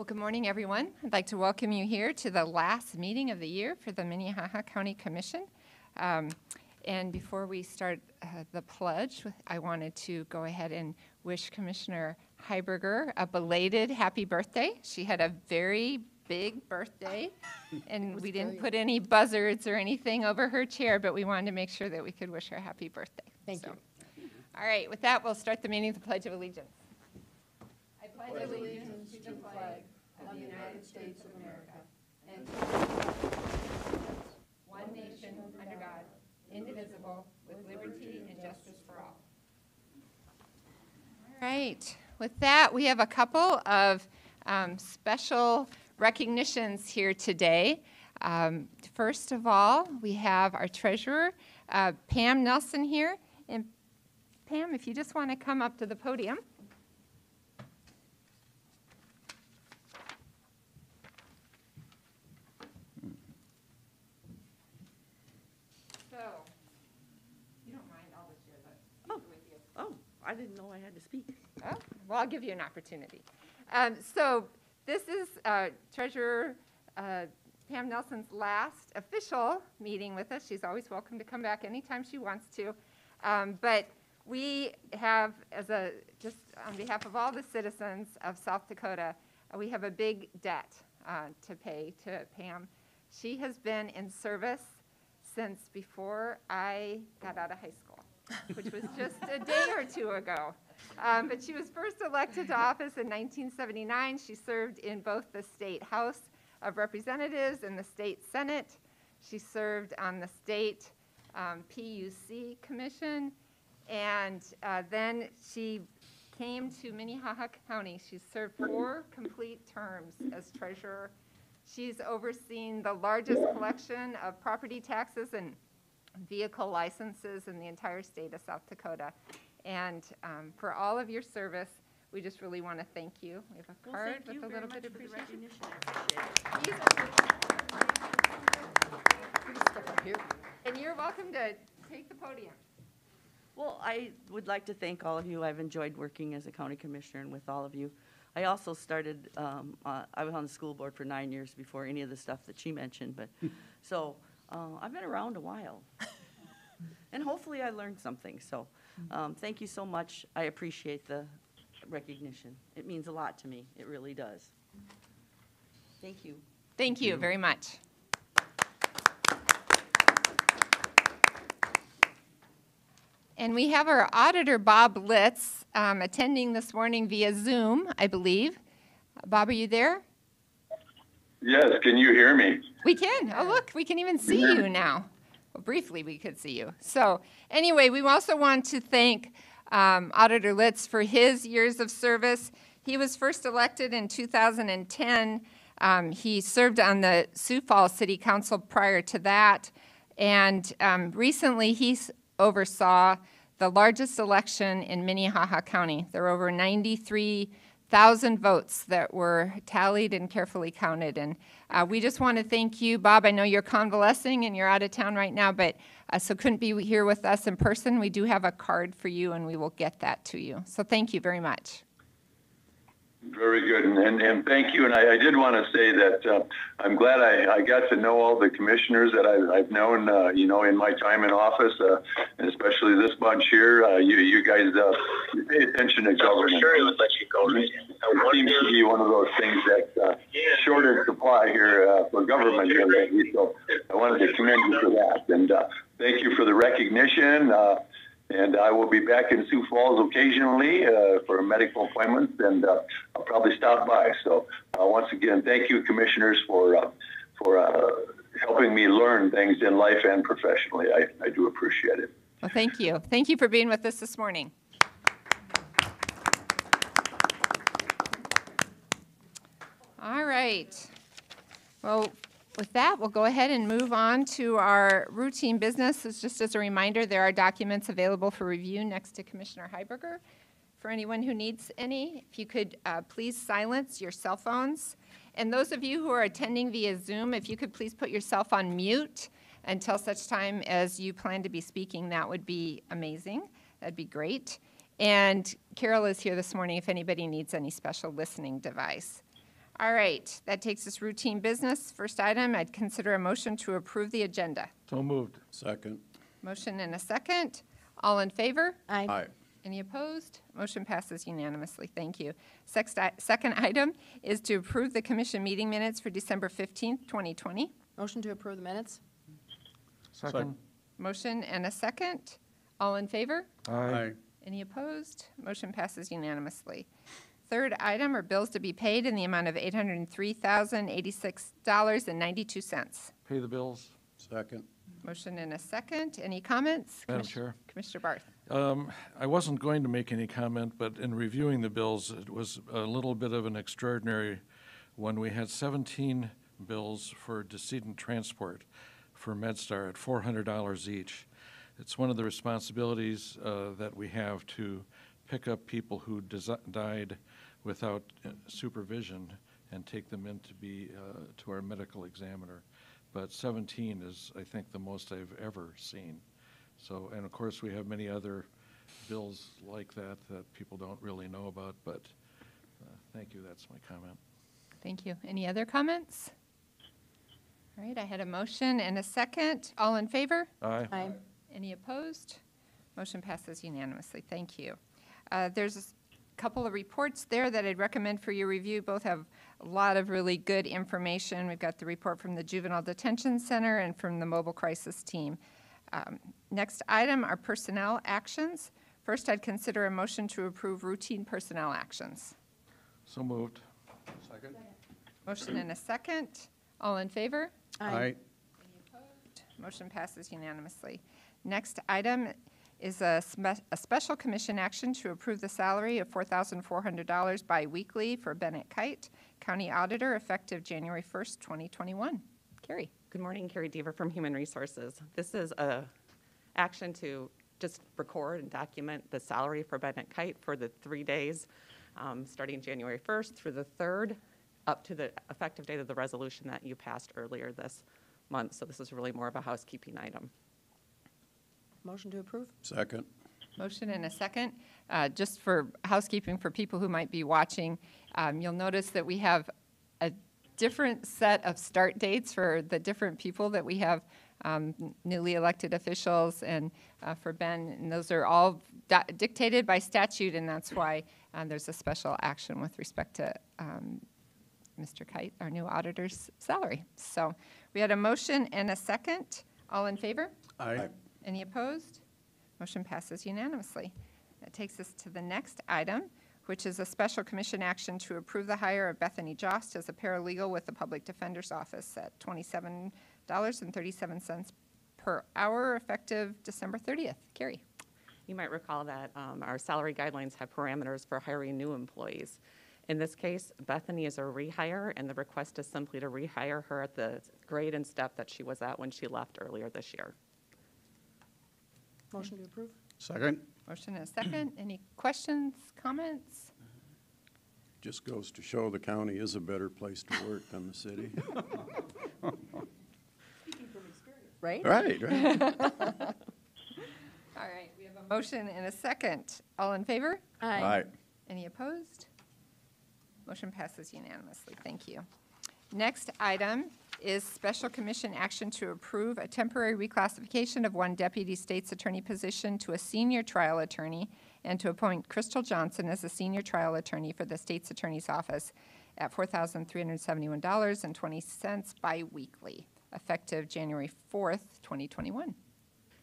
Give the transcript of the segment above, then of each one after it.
Well, good morning, everyone. I'd like to welcome you here to the last meeting of the year for the Minnehaha County Commission. Um, and before we start uh, the pledge, I wanted to go ahead and wish Commissioner Heiberger a belated happy birthday. She had a very big birthday, and we didn't put any buzzards or anything over her chair, but we wanted to make sure that we could wish her a happy birthday. Thank So, you. All right, with that, we'll start the meeting with the Pledge of Allegiance. I pledge allegiance to the flag of the United States of America and to the republic for which it stands, one nation, under God, indivisible, with liberty and justice for all. All right, with that, we have a couple of um, special recognitions here today. Um, First of all, we have our treasurer, uh, Pam Nelson here. And Pam, if you just want to come up to the podium. So, you don't mind, I'll just share the, Oh. with you. Oh, I didn't know I had to speak. Oh, well, I'll give you an opportunity. Um, so this is uh, Treasurer uh, Pam Nelson's last official meeting with us. She's always welcome to come back anytime she wants to. Um, but we have, as a just on behalf of all the citizens of South Dakota, uh, we have a big debt uh, to pay to Pam. She has been in service since before I got out of high school, which was just a day or two ago. Um, but she was first elected to office in 1979. She served in both the State House of Representatives and the State Senate. She served on the State um, PUC Commission. And uh, then she came to Minnehaha County. She served four complete terms as treasurer. She's overseen the largest collection of property taxes and vehicle licenses in the entire state of South Dakota. And um, for all of your service, we just really want to thank you. We have a Well, card thank with a little bit of appreciation. recognition. I appreciate it. Step up here. And you're welcome to take the podium. Well, I would like to thank all of you. I've enjoyed working as a county commissioner and with all of you. I also started, um, uh, I was on the school board for nine years before any of the stuff that she mentioned, but, so, uh, I've been around a while. And hopefully I learned something, so, um, thank you so much. I appreciate the recognition. It means a lot to me. It really does. Thank you. Thank you very much. And we have our auditor, Bob Litz, um, attending this morning via Zoom, I believe. Bob, are you there? Yes, can you hear me? We can. Oh, look, we can even see you now. Well, briefly, we could see you. So, anyway, we also want to thank um, Auditor Litz for his years of service. He was first elected in 2010. Um, he served on the Sioux Falls City Council prior to that. And um, recently, he oversaw the largest election in Minnehaha County. There were over 93,000 votes that were tallied and carefully counted. And uh, we just want to thank you, Bob. I know you're convalescing and you're out of town right now, but uh, so couldn't be here with us in person. We do have a card for you, and we will get that to you. So thank you very much. Very good, and, and, and thank you. And I, I did want to say that uh, I'm glad I, I got to know all the commissioners that I, I've known, uh, you know, in my time in office, uh, and especially this bunch here. Uh, you, you guys uh, you pay attention to government. sure, it would let you go right It seems to be one of those things that uh, shortage supply here for government. here. So I wanted to commend you for that, and uh, thank you for the recognition. And I will be back in Sioux Falls occasionally uh, for medical appointments, and uh, I'll probably stop by. So uh, once again, thank you, commissioners, for uh, for uh, helping me learn things in life and professionally. I, I do appreciate it. Well, thank you. Thank you for being with us this morning. All right. Well, with that, we'll go ahead and move on to our routine business. It's just as a reminder, there are documents available for review next to Commissioner Heiberger. For anyone who needs any, if you could uh, please silence your cell phones. And those of you who are attending via Zoom, if you could please put yourself on mute until such time as you plan to be speaking, that would be amazing. That'd be great. And Carol is here this morning if anybody needs any special listening device. All right, that takes us routine business. First item, I'd consider a motion to approve the agenda. So moved. Second. Motion and a second. All in favor? Aye. Any opposed? Motion passes unanimously. Thank you. Sext Second item is to approve the commission meeting minutes for December 15th, 2020. Motion to approve the minutes? Second. Motion and a second. All in favor? Aye. Any opposed? Motion passes unanimously. Third item are bills to be paid in the amount of $803,086.92. Pay the bills. Second. Motion and a second. Any comments? Madam Commis- Chair. Commissioner Barth. Um, I wasn't going to make any comment, but in reviewing the bills, it was a little bit of an extraordinary one. We had 17 bills for decedent transport for MedStar at $400 each. It's one of the responsibilities uh, that we have to pick up people who desi- died without uh, supervision and take them in to be, uh, to our medical examiner. But 17 is, I think, the most I've ever seen. So, and of course, we have many other bills like that that people don't really know about, but uh, thank you, that's my comment. Thank you. Any other comments? All right, I had a motion and a second. All in favor? Aye. Aye. Any opposed? Motion passes unanimously. Thank you. Uh, There's a couple of reports there that I'd recommend for your review. Both have a lot of really good information. We've got the report from the Juvenile Detention Center and from the Mobile Crisis Team. Um, Next item are personnel actions. First, I'd consider a motion to approve routine personnel actions. So moved. Second. Motion and a second. All in favor? Aye. Motion passes unanimously. Next item is a, spe- a special commission action to approve the salary of $4,400 biweekly for Bennett Kyte, County Auditor, effective January 1st, 2021. Carrie? Good morning, Carrie Deaver from Human Resources. This is a action to just record and document the salary for Bennett Kyte for the three days, um, starting January 1st through the 3rd, up to the effective date of the resolution that you passed earlier this month. So this is really more of a housekeeping item. Motion to approve? Second. Motion and a second. Uh, Just for housekeeping for people who might be watching, um, you'll notice that we have a different set of start dates for the different people that we have, um, newly elected officials and uh, for Ben. And those are all di- dictated by statute, and that's why uh, there's a special action with respect to um, Mr. Kyte, our new auditor's salary. So we had a motion and a second. All in favor? Aye. Any opposed? Motion passes unanimously. That takes us to the next item, which is a special commission action to approve the hire of Bethany Jost as a paralegal with the Public Defender's Office at $27.37 per hour effective December 30th. Carrie? You might recall that um, our salary guidelines have parameters for hiring new employees. In this case, Bethany is a rehire, and the request is simply to rehire her at the grade and step that she was at when she left earlier this year. Motion to approve? Second. Motion and a second. Any questions, comments? Just goes to show the county is a better place to work than the city. Right? Right, right. All right, we have a motion and a second. All in favor? Aye. Any opposed? Motion passes unanimously. Thank you. Next item is special commission action to approve a temporary reclassification of one deputy state's attorney position to a senior trial attorney and to appoint Crystal Johnson as a senior trial attorney for the state's attorney's office at $4,371.20 biweekly, effective January 4th, 2021.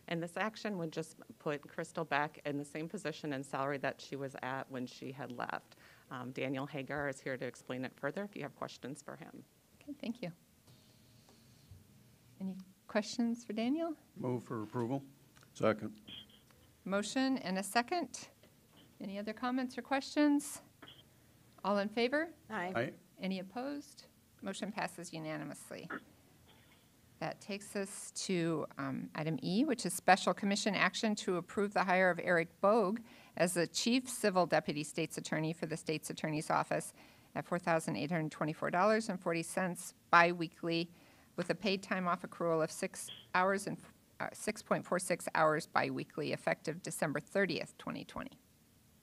And this action would just put Crystal back in the same position and salary that she was at when she had left. Um, Daniel Hagar is here to explain it further if you have questions for him. Okay, thank you. Any questions for Daniel? Move for approval. Second. Motion and a second. Any other comments or questions? All in favor? Aye. Aye. Any opposed? Motion passes unanimously. That takes us to um, item E, which is special commission action to approve the hire of Eric Bogue as the Chief Civil Deputy State's Attorney for the State's Attorney's Office at $4,824.40 biweekly with a paid time off accrual of six hours and, uh, 6.46 hours biweekly effective December 30th, 2020.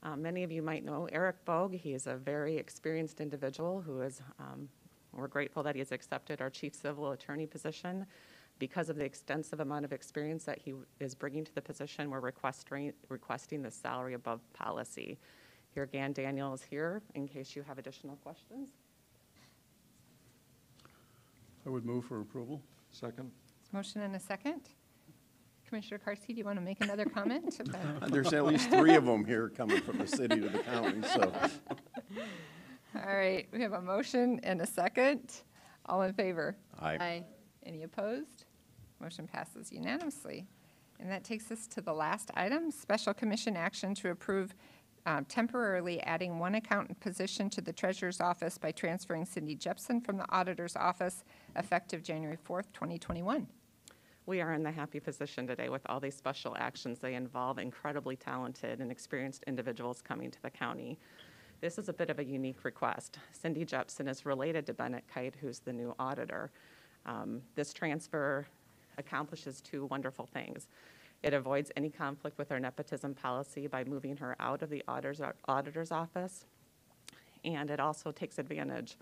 Uh, Many of you might know Eric Bogue. He is a very experienced individual who is, um, we're grateful that he has accepted our chief civil attorney position. Because of the extensive amount of experience that he is bringing to the position, we're requesting, requesting the salary above policy. Here again, Daniel is here in case you have additional questions. I would move for approval. Second? Motion and a second. Commissioner Karsky, do you want to make another comment? about- There's at least three of them here coming from the city to the county, so. All right, we have a motion and a second. All in favor? Aye. Any opposed? Motion passes unanimously. And that takes us to the last item, special commission action to approve uh, temporarily adding one accountant position to the treasurer's office by transferring Cindy Jepson from the auditor's office effective January 4th, 2021. We are in the happy position today with all these special actions. They involve incredibly talented and experienced individuals coming to the county. This is a bit of a unique request. Cindy Jepson is related to Bennett Kyte, who's the new auditor. Um, This transfer accomplishes two wonderful things. It avoids any conflict with our nepotism policy by moving her out of the auditor's, auditor's office. And it also takes advantage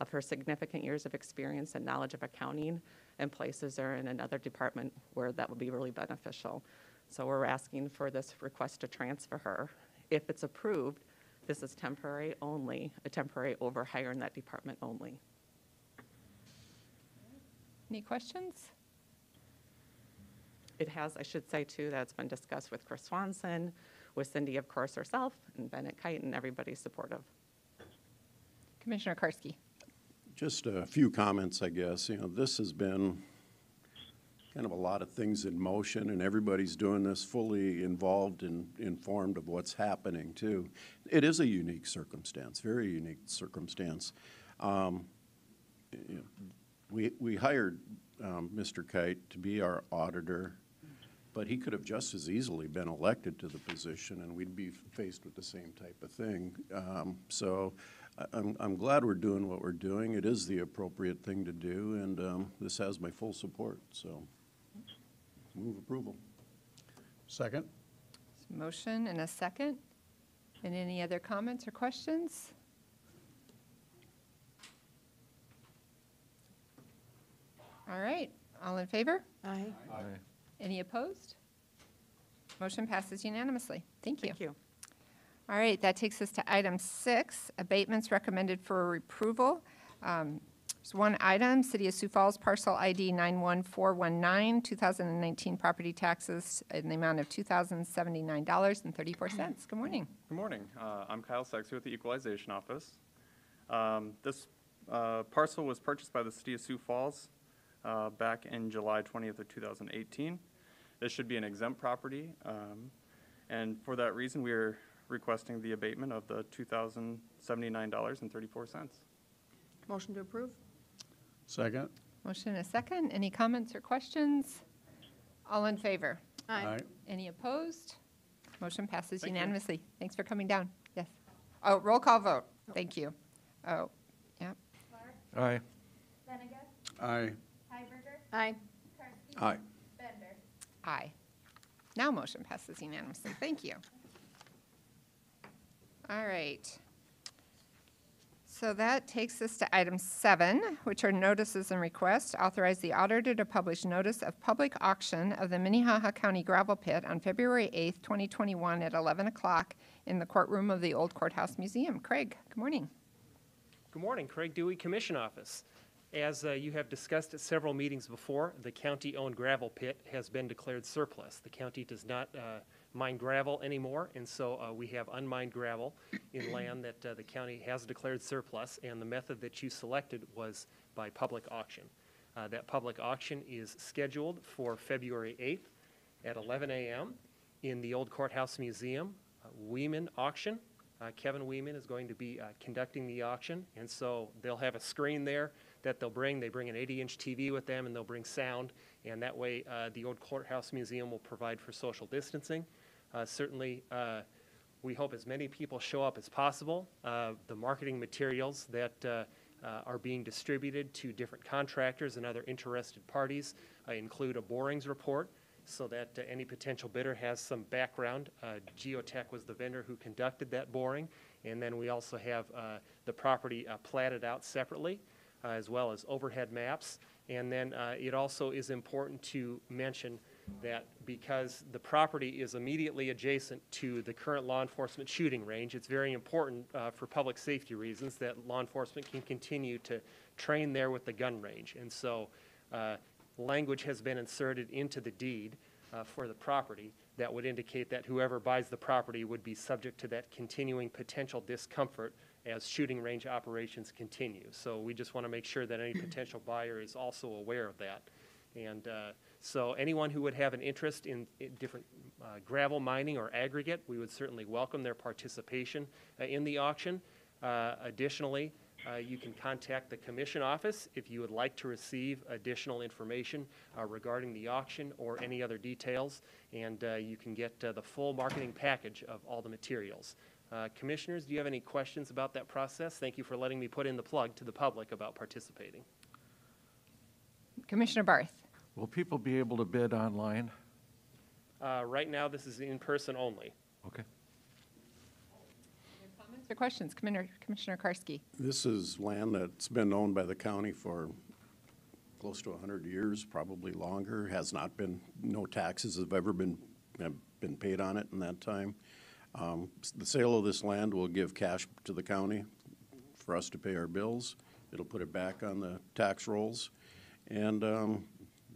of her significant years of experience and knowledge of accounting and places her in another department where that would be really beneficial. So we're asking for this request to transfer her. If it's approved, this is temporary only, a temporary overhire in that department only. Any questions? It has, I should say too, that's been discussed with Chris Swanson, with Cindy, of course, herself, and Bennett Kyte, and everybody's supportive. Commissioner Karsky. Just a few comments, I guess. You know, this has been kind of a lot of things in motion, and everybody's doing this fully involved and informed of what's happening, too. It is a unique circumstance, very unique circumstance. Um, you know, We, we hired um, Mr. Kyte to be our auditor, but he could have just as easily been elected to the position, and we'd be faced with the same type of thing. Um, So I- I'm, I'm glad we're doing what we're doing. It is the appropriate thing to do, and um, this has my full support, so move approval. Second? Motion and a second. And any other comments or questions? All right, all in favor? Aye. Aye. Any opposed? Motion passes unanimously. Thank you. Thank you. All right, that takes us to item six, abatements recommended for approval. Um, There's one item, City of Sioux Falls parcel ID 91419, 2019 property taxes in the amount of $2,079.34. Good morning. Good morning. Uh, I'm Kyle Sexy with the Equalization Office. Um, This uh, parcel was purchased by the City of Sioux Falls uh, back in July 20th of 2018. This should be an exempt property, um, and for that reason, we are requesting the abatement of the $2,079.34. Motion to approve? Second? Motion and a second. Any comments or questions? All in favor? Aye. Any opposed? Motion passes Thank you. unanimously. Thanks for coming down. Yes. Oh, roll call vote. Thank you. Oh, yeah. Aye. Aye. Aye. Aye. Aye. Now motion passes unanimously. Thank you. All right. So that takes us to item seven, which are notices and requests. Authorize the auditor to publish notice of public auction of the Minnehaha County gravel pit on February 8th, 2021 at 11 o'clock in the courtroom of the Old Courthouse Museum. Craig, good morning. Good morning, Craig Dewey, Commission Office. As uh, you have discussed at several meetings before, the county-owned gravel pit has been declared surplus. The county does not uh, mine gravel anymore, and so uh, we have unmined gravel in land that uh, the county has declared surplus, and the method that you selected was by public auction. Uh, That public auction is scheduled for February 8th at 11 a.m. in the Old Courthouse Museum, uh, Wieman Auction. Uh, Kevin Wieman is going to be conducting the auction, and so they'll have a screen there that they'll bring. They bring an 80-inch TV with them, and they'll bring sound, and that way uh, the Old Courthouse Museum will provide for social distancing. Uh, Certainly, uh, we hope as many people show up as possible. Uh, The marketing materials that uh, are being distributed to different contractors and other interested parties include a borings report, so that uh, any potential bidder has some background. Uh, Geotech was the vendor who conducted that boring, and then we also have uh, the property platted out separately, uh, as well as overhead maps. And then uh, it also is important to mention that because the property is immediately adjacent to the current law enforcement shooting range, it's very important uh, for public safety reasons that law enforcement can continue to train there with the gun range. And so uh, language has been inserted into the deed uh, for the property that would indicate that whoever buys the property would be subject to that continuing potential discomfort as shooting range operations continue. So we just want to make sure that any potential buyer is also aware of that. And uh, so anyone who would have an interest in in different uh, gravel mining or aggregate, we would certainly welcome their participation uh, in the auction. Uh, Additionally, uh, you can contact the commission office if you would like to receive additional information uh, regarding the auction or any other details, and you can get the full marketing package of all the materials. Uh, Commissioners, do you have any questions about that process? Thank you for letting me put in the plug to the public about participating. Commissioner Barth? Will people be able to bid online? Uh, Right now, this is in person only. Okay. Any comments or questions? Commissioner Commissioner Karsky? This is land that's been owned by the county for close to 100 years, probably longer, has not been, no taxes have ever been, have been paid on it in that time. Um, The sale of this land will give cash to the county for us to pay our bills. It'll put it back on the tax rolls. And um,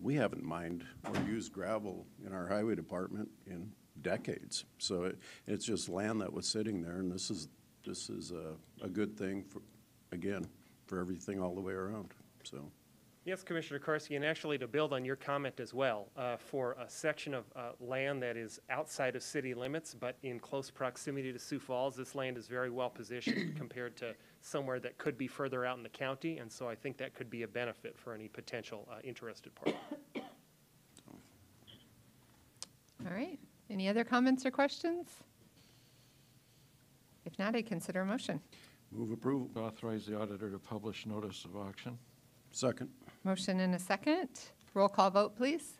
we haven't mined or used gravel in our highway department in decades. So it, it's just land that was sitting there, and this is, this is a, a good thing for, again, for everything all the way around, so. Yes, Commissioner Karsky, and actually to build on your comment as well, uh, for a section of uh, land that is outside of city limits but in close proximity to Sioux Falls, this land is very well positioned compared to somewhere that could be further out in the county, and so I think that could be a benefit for any potential uh, interested party. All right. Any other comments or questions? If not, I consider a motion. Move approval. Authorize the auditor to publish notice of auction? Second. Motion and a second. Roll call vote, please.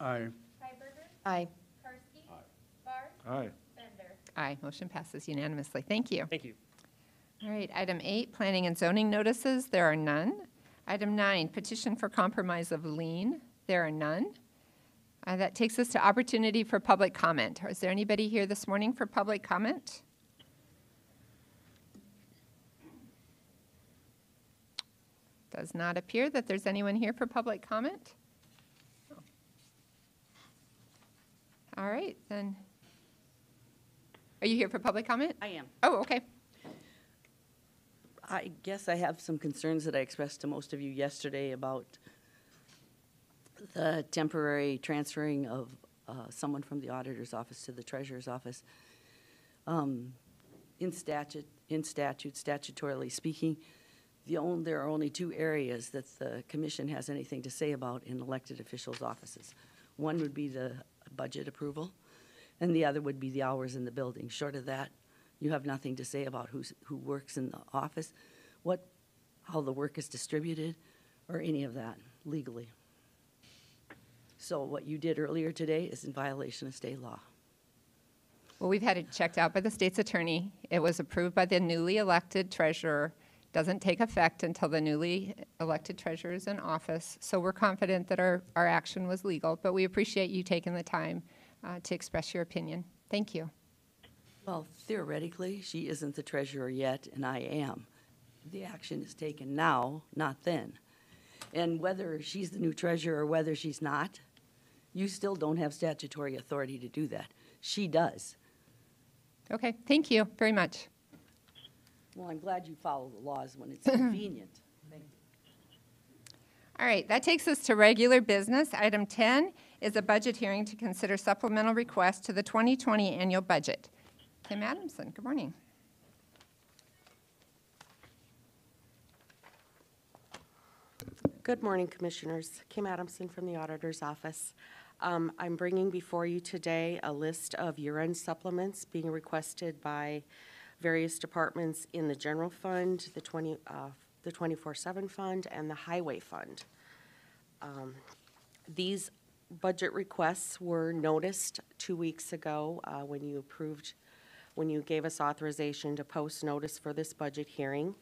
Aye. Heiberger, Aye. Karsky. Barth, Aye. Bender. Aye, motion passes unanimously. Thank you. Thank you. All right, item eight, planning and zoning notices, there are none. Item nine, petition for compromise of lien, there are none. Uh, That takes us to opportunity for public comment. Is there anybody here this morning for public comment? Does not appear that there's anyone here for public comment. All right, then. Are you here for public comment? I am. Oh, okay. I guess I have some concerns that I expressed to most of you yesterday about the temporary transferring of uh, someone from the auditor's office to the treasurer's office. Um, In statute, in statute, statutorily speaking, the there are only two areas that the commission has anything to say about in elected officials' offices. One would be the budget approval, and the other would be the hours in the building. Short of that, you have nothing to say about who's, who works in the office, what, how the work is distributed, or any of that legally. So what you did earlier today is in violation of state law. Well, we've had it checked out by the state's attorney. It was approved by the newly elected treasurer. Doesn't take effect until the newly elected treasurer is in office. So we're confident that our, our action was legal, but we appreciate you taking the time uh, to express your opinion. Thank you. Well, theoretically, she isn't the treasurer yet, and I am. The action is taken now, not then. And whether she's the new treasurer or whether she's not, you still don't have statutory authority to do that. She does. Okay, thank you very much. Well, I'm glad you follow the laws when it's convenient. All right, that takes us to regular business. Item 10 is a budget hearing to consider supplemental requests to the 2020 annual budget. Kim Adamson, good morning. Good morning, Commissioners. Kim Adamson from the Auditor's Office. Um, I'm bringing before you today a list of year-end supplements being requested by various departments in the General Fund, the 20, uh, the 24/7 Fund, and the Highway Fund. Um, These budget requests were noticed two weeks ago uh, when you approved, when you gave us authorization to post notice for this budget hearing.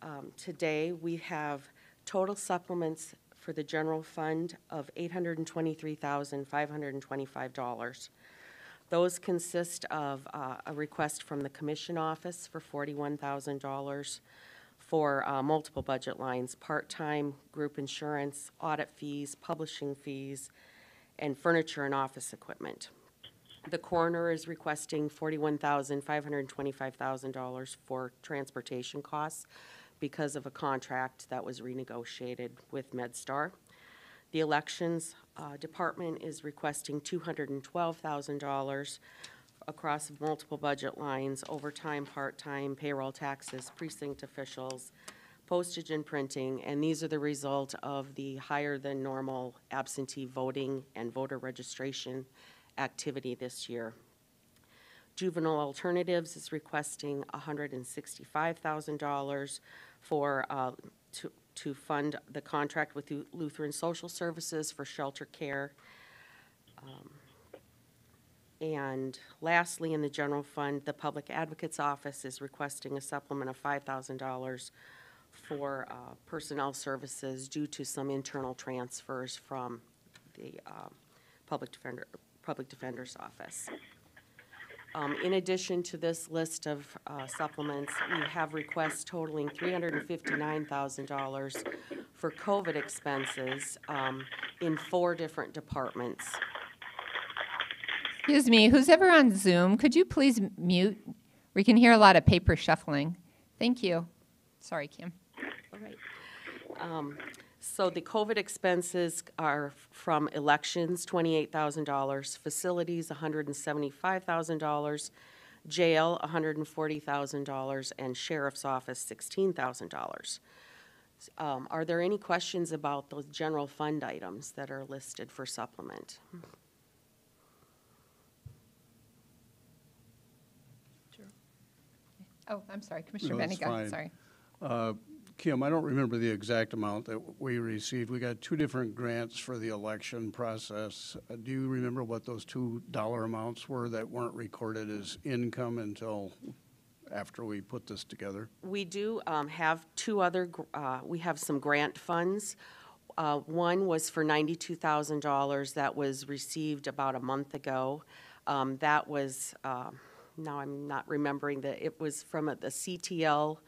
Um, Today, we have total supplements for the general fund of $823,525. Those consist of uh, a request from the commission office for $41,000 for uh, multiple budget lines, part-time, group insurance, audit fees, publishing fees, and furniture and office equipment. The coroner is requesting $41,525,000 for transportation costs because of a contract that was renegotiated with MedStar. The Elections uh, Department is requesting $212,000 across multiple budget lines, overtime, part-time, payroll taxes, precinct officials, postage and printing, and these are the result of the higher-than-normal absentee voting and voter registration activity this year. Juvenile Alternatives is requesting $165,000 for, uh, to, to fund the contract with Lutheran Social Services for shelter care. Um, And lastly, in the general fund, the Public Advocate's Office is requesting a supplement of $5,000 for uh, personnel services due to some internal transfers from the uh, Public Defender, Public Defender's Office. Um, In addition to this list of uh, supplements, we have requests totaling $359,000 for COVID expenses um, in four different departments. Excuse me, who's ever on Zoom, could you please mute? We can hear a lot of paper shuffling. Thank you. Sorry, Kim. All right. Um, So the COVID expenses are from elections, $28,000, facilities, $175,000, jail, $140,000, and sheriff's office, $16,000. Um, Are there any questions about those general fund items that are listed for supplement? Oh, I'm sorry, Commissioner No, that's Beninga, fine. sorry. Uh, Kim, I don't remember the exact amount that we received. We got two different grants for the election process. Uh, Do you remember what those two dollar amounts were that weren't recorded as income until after we put this together? We do um, have two other, uh, we have some grant funds. Uh, One was for $92,000 that was received about a month ago. Um, That was, uh, now I'm not remembering that, it was from a- the CTL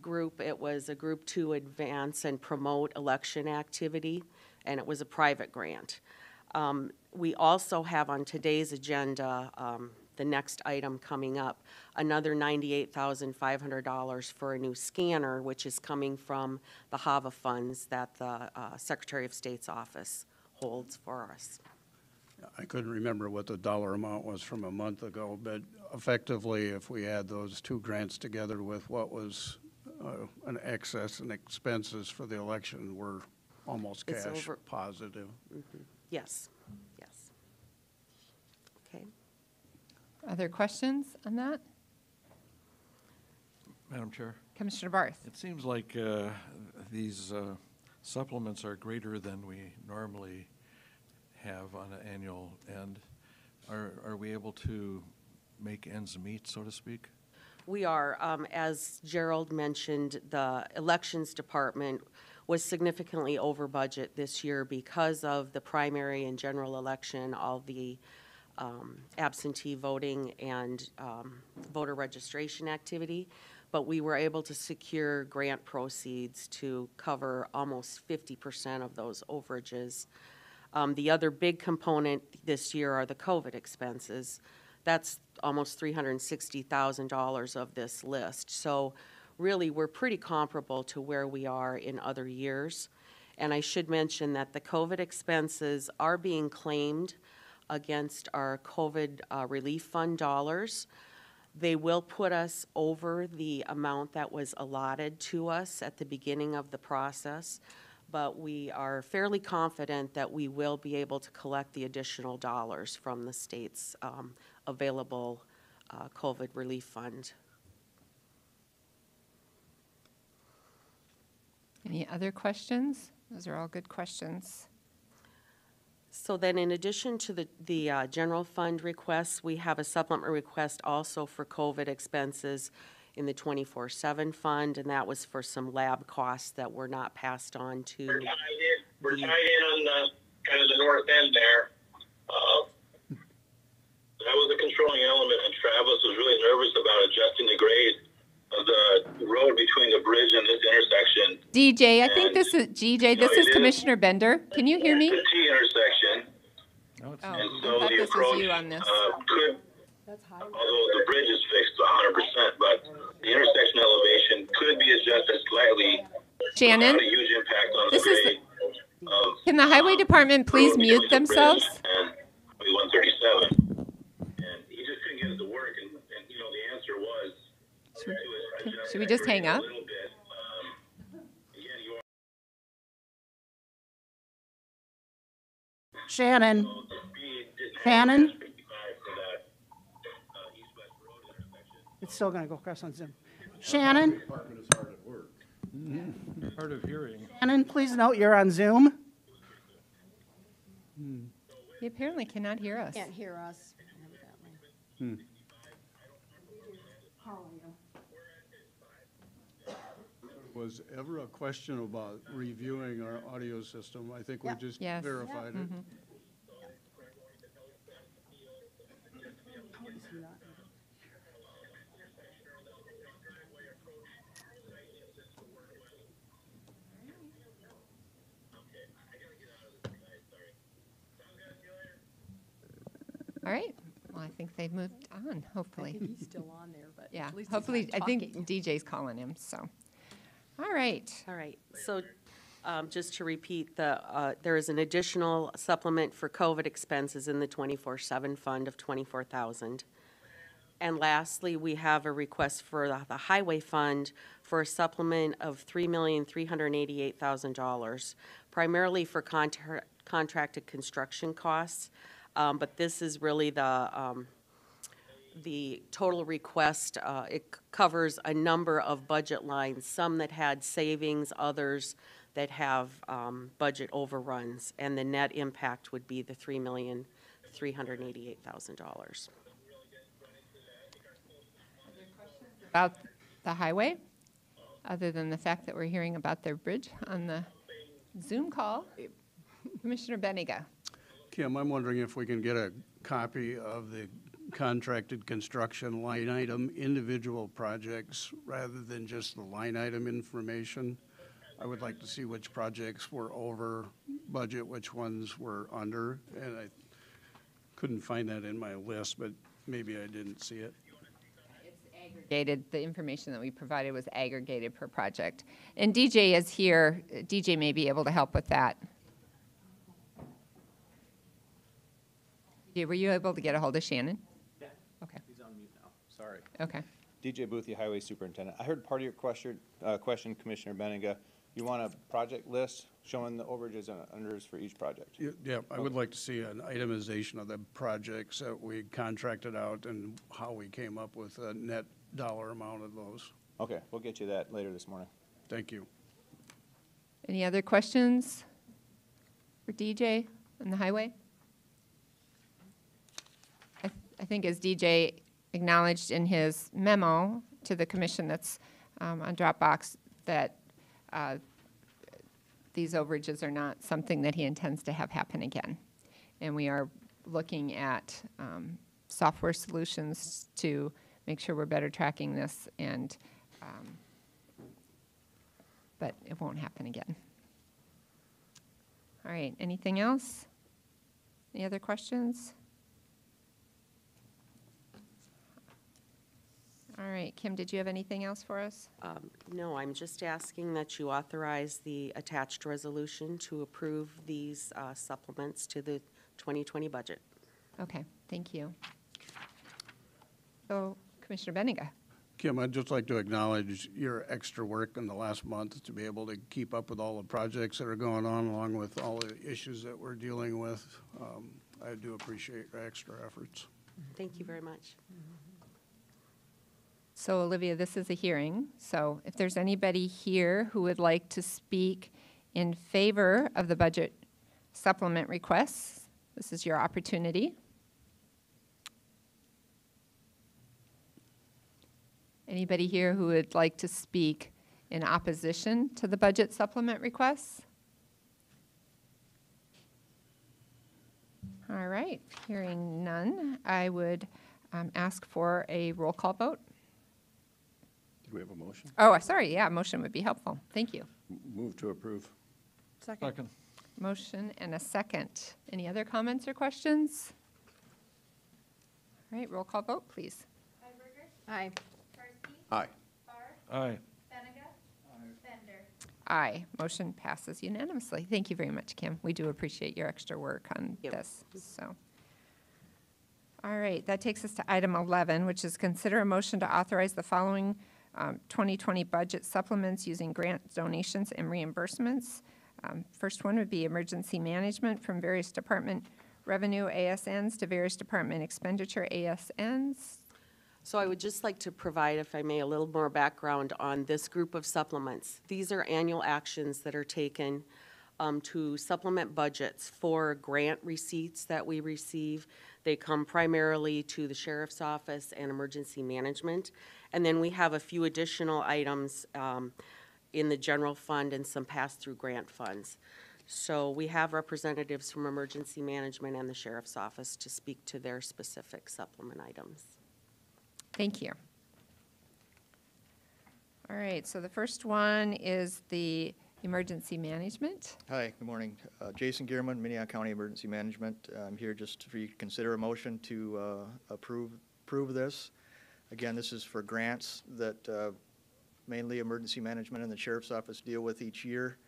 group. It was a group to advance and promote election activity, and it was a private grant. Um, We also have on today's agenda, um, the next item coming up, another $98,500 for a new scanner, which is coming from the HAVA funds that the uh, Secretary of State's office holds for us. I couldn't remember what the dollar amount was from a month ago, but effectively, if we add those two grants together with what was uh, an excess and expenses for the election, we're almost It's cash over- positive. Yes, yes. Okay. Other questions on that? Madam Chair, Commissioner Barth? it seems like uh, these uh, supplements are greater than we normally have on an annual end. Are, are we able to make ends meet, so to speak? We are, um, as Gerald mentioned, the Elections Department was significantly over budget this year because of the primary and general election, all the um, absentee voting and um, voter registration activity. But we were able to secure grant proceeds to cover almost 50% of those overages. Um, The other big component this year are the COVID expenses. That's almost $360,000 of this list. So really, we're pretty comparable to where we are in other years. And I should mention that the COVID expenses are being claimed against our COVID uh, relief fund dollars. They will put us over the amount that was allotted to us at the beginning of the process, but we are fairly confident that we will be able to collect the additional dollars from the state's um, available uh, COVID relief fund. Any other questions? Those are all good questions. So then in addition to the, the uh, general fund requests, we have a supplement request also for COVID expenses in the 24/7 fund, and that was for some lab costs that were not passed on to. We're tied in, we're tied in on the, kind of the north end there. Uh, That was a controlling element, and Travis was really nervous about adjusting the grade of the road between the bridge and this intersection. DJ, I think this is, GJ, this No, is it is. Commissioner Bender. Can you hear me? It's a T intersection, No, it's Oh, not. and I thought the this was you on this. uh, could, although the bridge is fixed hundred percent, but the intersection elevation could be adjusted slightly. Shannon, Without a huge impact on the This is the- of. can the highway um, department please mute between the bridge themselves? And one thirty-seven. And he just couldn't get it to work, and, and, you know, the answer was. Should- to adjust should we just hang up? little bit. Um, Again, you are, Shannon, the speed didn't have Shannon? fifty-five for that, uh, east-west road intersection. it's still gonna go across on Zoom. Shannon, Department is hard at work. Hard of hearing. Shannon, please note you're on Zoom. He apparently cannot hear us. Can't hear us. Was ever a question about reviewing our audio system? I think we just Yes. verified it. Mhm. All right, well, I think they've moved on, I hopefully. think he's still on there, but Yeah, at least he's hopefully, not I think talking. DJ's calling him, so. All right, All right, so um, just to repeat, the, uh, there is an additional supplement for COVID expenses in the 24/7 fund of 24,000. And lastly, we have a request for the the highway fund for a supplement of $3,388,000, primarily for contra- contracted construction costs. Um, But this is really the, um, the total request, uh, it c- covers a number of budget lines, some that had savings, others that have um, budget overruns, and the net impact would be the three million, three hundred and eighty-eight thousand dollars. about the highway, other than the fact that we're hearing about their bridge on the Zoom call. Commissioner Beninga. Kim, I'm wondering if we can get a copy of the contracted construction line item, individual projects, rather than just the line item information. I would like to see which projects were over budget, which ones were under, and I couldn't find that in my list, but maybe I didn't see it. aggregated, the information that we provided was aggregated per project. And DJ is here, DJ may be able to help with that. Were you able to get a hold of Shannon? Yeah. Okay, He's on mute now, sorry. okay. DJ Boothie, Highway Superintendent. I heard part of your question, uh, question, Commissioner Beninga. You want a project list showing the overages and unders for each project? Y- Yeah, I would like to see an itemization of the projects that we contracted out and how we came up with a net dollar amount of those. Okay, we'll get you that later this morning. Thank you. Any other questions for DJ on the highway? I, I think as DJ acknowledged in his memo to the commission that's um, on Dropbox, that uh, these overages are not something that he intends to have happen again. And we are looking at um, software solutions to make sure we're better tracking this and um, but it won't happen again. All right, anything else? Any other questions? All right, Kim, did you have anything else for us? Um, No, I'm just asking that you authorize the attached resolution to approve these uh, supplements to the 2020 budget. Okay, thank you. So Commissioner Beninga. Kim, I'd just like to acknowledge your extra work in the last month to be able to keep up with all the projects that are going on, along with all the issues that we're dealing with. Um, I do appreciate your extra efforts. Thank you very much. So Olivia, this is a hearing, so if there's anybody here who would like to speak in favor of the budget supplement requests, This is your opportunity. Anybody here who would like to speak in opposition to the budget supplement requests? All right, hearing none, I would um, ask for a roll call vote. Did we have a motion? Oh, sorry, yeah, motion would be helpful. Thank you. Move to approve. Second. Motion and a second. Any other comments or questions? All right, roll call vote, please. Heiberger, Aye. Karsky, Aye. Barth, Aye. Beninga, Bender. Aye, motion passes unanimously. Thank you very much, Kim. We do appreciate your extra work on Yep. this, so. All right, that takes us to item 11, which is consider a motion to authorize the following um, 2020 budget supplements using grant donations and reimbursements. Um, First one would be emergency management from various department revenue ASNs to various department expenditure ASNs. So I would just like to provide, if I may, a little more background on this group of supplements. These are annual actions that are taken um, to supplement budgets for grant receipts that we receive. They come primarily to the sheriff's office and emergency management. And then we have a few additional items um, in the general fund and some pass-through grant funds. So we have representatives from emergency management and the sheriff's office to speak to their specific supplement items. Thank you. All right, so the first one is the emergency management. Hi, good morning. Uh, Jason Gearman, Minnehaha County Emergency Management. I'm here just for you to consider a motion to uh, approve, approve this. Again, this is for grants that uh, mainly emergency management and the sheriff's office deal with each year.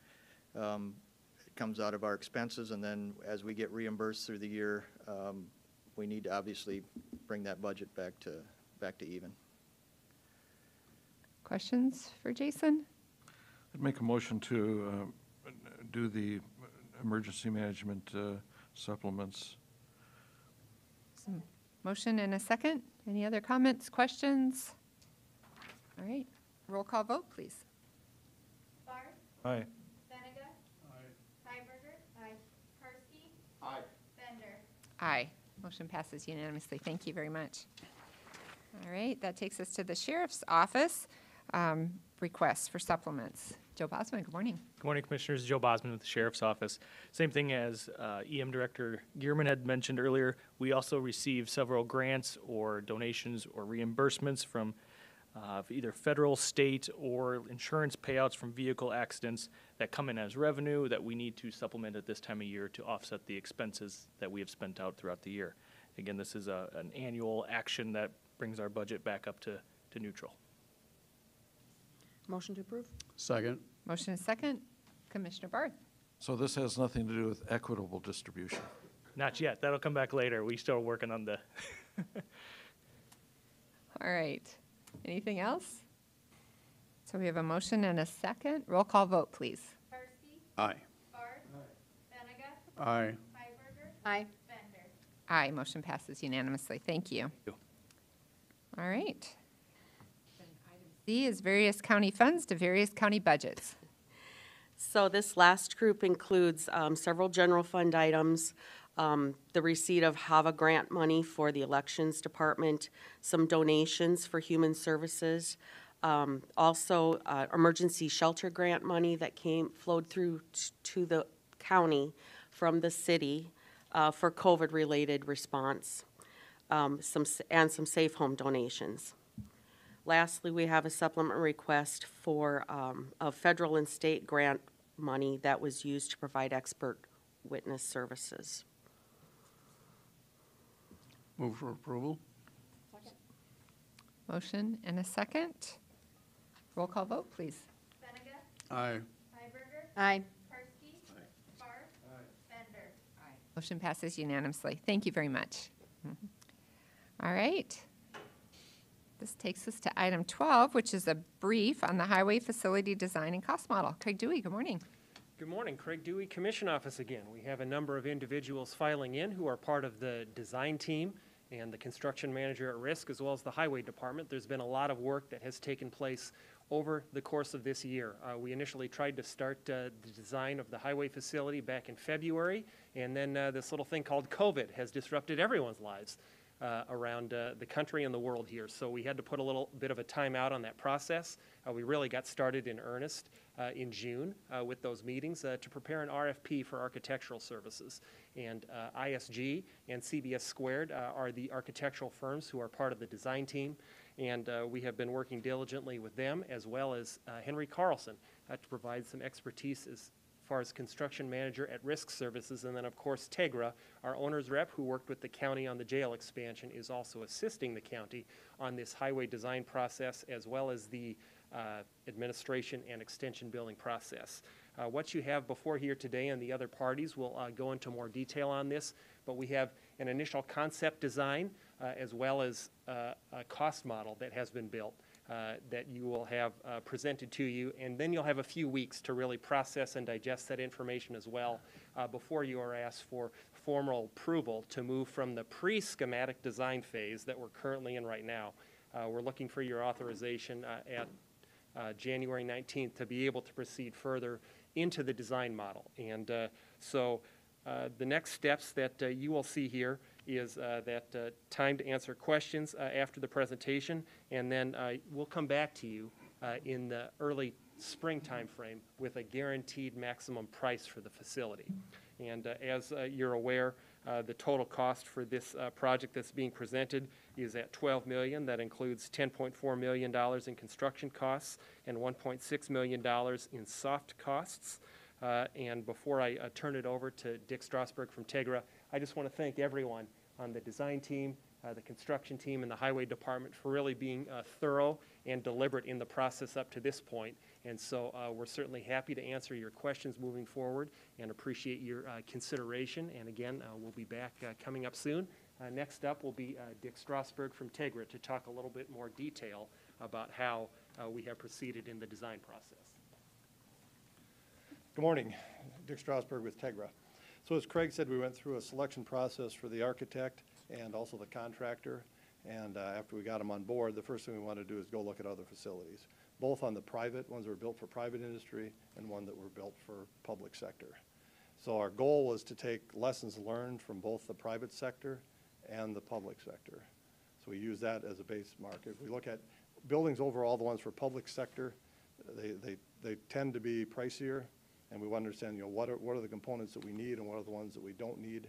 Um, It comes out of our expenses, and then as we get reimbursed through the year, um, we need to obviously bring that budget back to, back to even. Questions for Jason? I'd make a motion to uh, do the emergency management uh, supplements. Motion and a second. Any other comments, questions? All right, roll call vote, please. Barth, Aye. Beninga. Heiberger. Aye. Karsky. Aye. Bender. Aye. Motion passes unanimously. Thank you very much. All right, that takes us to the sheriff's office um, requests for supplements. Joe Bosman, good morning. Good morning, Commissioners. Joe Bosman with the Sheriff's Office. Same thing as uh, EM Director Gearman had mentioned earlier. We also receive several grants or donations or reimbursements from uh, either federal, state, or insurance payouts from vehicle accidents that come in as revenue that we need to supplement at this time of year to offset the expenses that we have spent out throughout the year. Again, this is a, an annual action that brings our budget back up to, to neutral. Motion to approve? Second. Motion and second. Commissioner Barth. So this has nothing to do with equitable distribution. Not yet. That'll come back later. We still working on the All right. Anything else? So we have a motion and a second. Roll call vote, please. Karsky. Aye. Barth. Beninga. Aye. Heiberger. Aye. Bender. Aye, motion passes unanimously. Thank you. All right. C is various county funds to various county budgets. So this last group includes um, several general fund items, um, the receipt of HAVA grant money for the Elections Department, some donations for human services, um, also uh, emergency shelter grant money that came, flowed through to the county from the city uh, for COVID-related response, um, some, and some safe home donations. Lastly, we have a supplement request for, um, of federal and state grant money that was used to provide expert witness services. Move for approval? Motion and a second. Roll call vote, please. Beninga. Aye. Heiberger. Aye. Karsky. Barth. Bender. Motion passes unanimously. Thank you very much. Mhm. All right. This takes us to item 12, which is a brief on the highway facility design and cost model. Craig Dewey, good morning. Good morning, Craig Dewey, Commission Office again. We have a number of individuals filing in who are part of the design team and the construction manager at risk, as well as the highway department. There's been a lot of work that has taken place over the course of this year. Uh, We initially tried to start uh, the design of the highway facility back in February, and then uh, this little thing called COVID has disrupted everyone's lives uh, around uh, the country and the world here. So we had to put a little bit of a timeout on that process. Uh, We really got started in earnest uh, in June uh, with those meetings uh, to prepare an RFP for architectural services. And ISG and CBS Squared are the architectural firms who are part of the design team. And we have been working diligently with them as well as Henry Carlson to provide some expertise as far as construction manager at risk services. And then, of course, Tegra, our owner's rep who worked with the county on the jail expansion, is also assisting the county on this highway design process as well as the uh, administration and extension building process. Uh, What you have before here today and the other parties will uh, go into more detail on this, but we have an initial concept design uh, as well as uh, a cost model that has been built uh, that you will have uh, presented to you, and then you'll have a few weeks to really process and digest that information as well uh, before you are asked for formal approval to move from the pre-schematic design phase that we're currently in right now. Uh, We're looking for your authorization uh, at January 19th to be able to proceed further into the design model. And so the next steps that you will see here is uh, that uh, time to answer questions uh, after the presentation, and then we'll come back to you in the early spring timeframe with a guaranteed maximum price for the facility. And as you're aware, uh, the total cost for this uh, project that's being presented is at 12 million. That includes 10.4 million dollars in construction costs and 1.6 million dollars in soft costs. Uh, And before I turn it over to Dick Strasberg from Tegra, I just want to thank everyone on the design team, uh, the construction team, and the highway department for really being uh, thorough and deliberate in the process up to this point. And so uh, we're certainly happy to answer your questions moving forward and appreciate your uh, consideration. And again, uh, we'll be back uh, coming up soon. Next up will be Dick Strasberg from Tegra to talk a little bit more detail about how we have proceeded in the design process. Good morning, Dick Strasberg with Tegra. So as Craig said, we went through a selection process for the architect and also the contractor. And uh, after we got them on board, the first thing we wanted to do is go look at other facilities, both on the private, ones that were built for private industry and one that were built for public sector. So our goal was to take lessons learned from both the private sector and the public sector. So we use that as a base market. If we look at buildings overall, the ones for public sector, they, they, they tend to be pricier, and we want to understand, you know, what are, what are the components that we need and what are the ones that we don't need?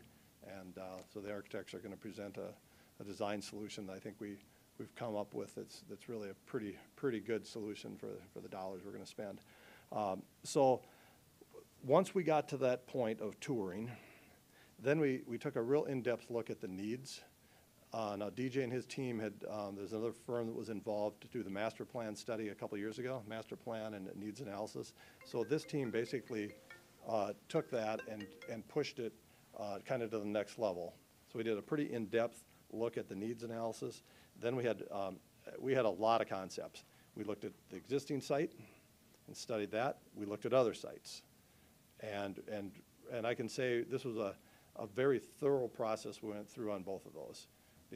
And uh, so the architects are going to present a, a design solution that I think we, we've come up with that's, that's really a pretty, pretty good solution for, for the dollars we're going to spend. Um, So once we got to that point of touring, then we, we took a real in-depth look at the needs. Uh, now DJ and his team had, um, there's another firm that was involved to do the master plan study a couple years ago, master plan and needs analysis. So this team basically uh, took that and, and pushed it uh, kind of to the next level. So we did a pretty in-depth look at the needs analysis. Then we had, um, we had a lot of concepts. We looked at the existing site and studied that. We looked at other sites. And, and, and I can say this was a, a very thorough process we went through on both of those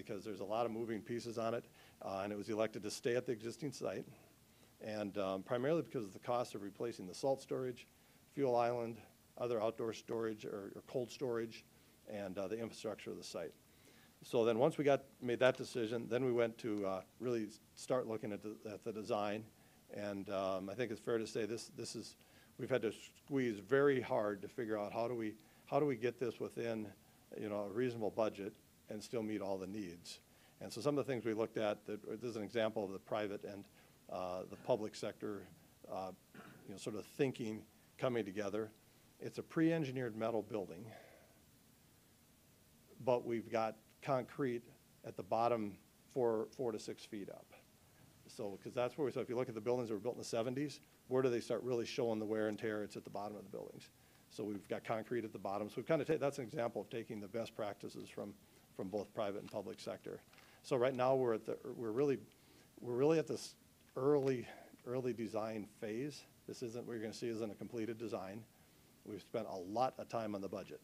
because there's a lot of moving pieces on it. Uh, and it was elected to stay at the existing site. And um, primarily because of the cost of replacing the salt storage, fuel island, other outdoor storage or, or cold storage, and uh, the infrastructure of the site. So then, once we got, made that decision, then we went to uh, really start looking at the, at the design. And um, I think it's fair to say this, this is, we've had to squeeze very hard to figure out how do we, how do we get this within, you know, a reasonable budget and still meet all the needs. And so some of the things we looked at, that, this is an example of the private and uh, the public sector, uh, you know, sort of thinking coming together. It's a pre-engineered metal building, but we've got concrete at the bottom four, four to six feet up. So, because that's where, we so if you look at the buildings that were built in the seventies, where do they start really showing the wear and tear? It's at the bottom of the buildings. So we've got concrete at the bottom. So we've kind of, that's an example of taking the best practices from, from both private and public sector. So right now we're at the we're really we're really at this early early design phase. This isn't what you're going to see isn't a completed design. We've spent a lot of time on the budget.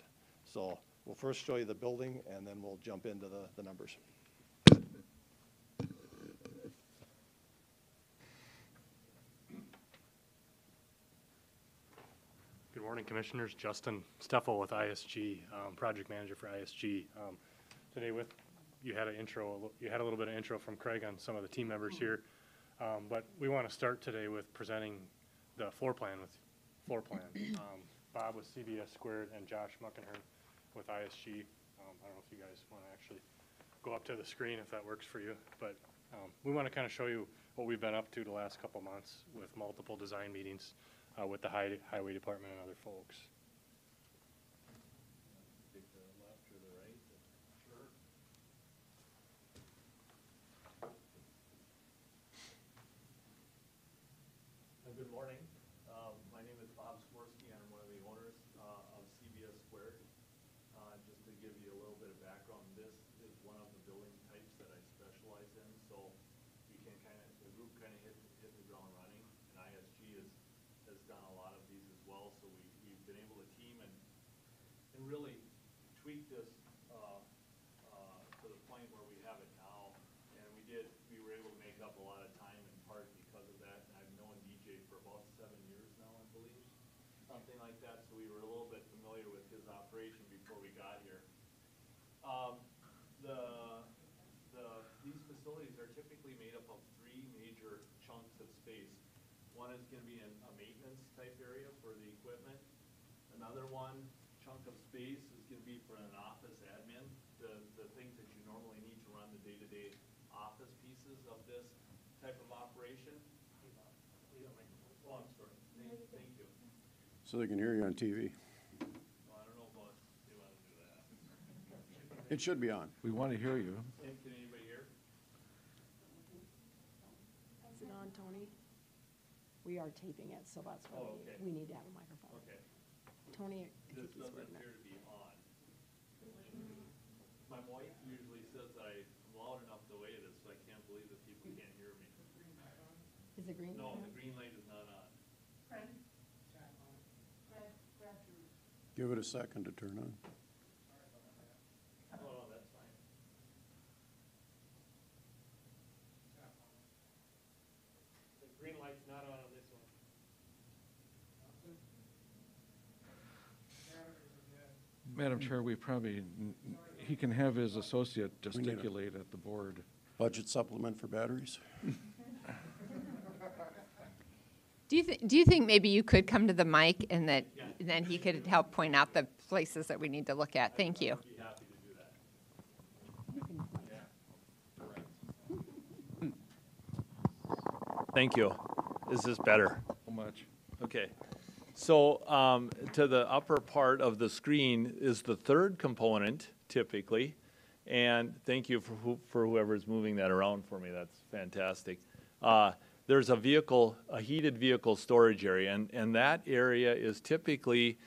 So we'll first show you the building and then we'll jump into the, the numbers. Good morning, Commissioners. Justin Steffel with ISG, um, Project Manager for ISG. Um, Today with, you had an intro, a you had a little bit of intro from Craig on some of the team members here. Um, But we want to start today with presenting the floor plan with, floor plan. Um, Bob with CBS Squared and Josh Muckenhern with ISG. Um, I don't know if you guys want to actually go up to the screen if that works for you. But um, we want to kind of show you what we've been up to the last couple months with multiple design meetings uh, with the hi- Highway Department and other folks. Good morning. Um, My name is Bob Swirsky. I'm one of the owners uh, of CBS Squared. Uh, Just to give you a little bit of background, this is one of the building types that I specialize in, so we can kind of, the group kind of hit, hit the ground running. And ISG has, has done a lot of these as well, so we, we've been able to team and, and really tweak this uh, uh, to the point where we have it now. And we did, we were able to make up a lot of time in part because of that. And I've known DJ for about seven years now, I believe, something like that. So we were a little bit familiar with his operation before we got here. Um, The, the, these facilities are typically made up of three major chunks of space. One is gonna be an, a maintenance type area for the equipment. Another one chunk of space is gonna be for an office admin, the, the things that you normally need to run the day-to-day office pieces of this type of operation. Oh, I'm sorry, thank, thank you. So they can hear you on TV. Well, I don't know about, they wanna do that. It should be on. We want to hear you. And can anybody hear? Is it on, Tony? We are taping it, so that's why Oh, we, okay. we need to have a microphone. Okay. Tony, I This think he's doesn't working appear it. to be on. My wife usually says that I'm loud enough the way it is, so I can't believe that people can't hear me. Is the green No, light the green light is not on. Give it a second to turn on. Oh, no, that's fine. The green light's not on on this one. Madam Chair, we probably, he can have his associate need a- gesticulate at the board. Budget supplement for batteries? Do you, thi- do you think maybe you could come to the mic and that, then he could help point out the places that we need to look at? Thank you. Be happy to do that. Thank you. Is this better? How much? Okay. So um, to the upper part of the screen is the third component typically. And thank you for who- for whoever's moving that around for me. That's fantastic. Uh, There's a vehicle, a heated vehicle storage area, and, and that area is typically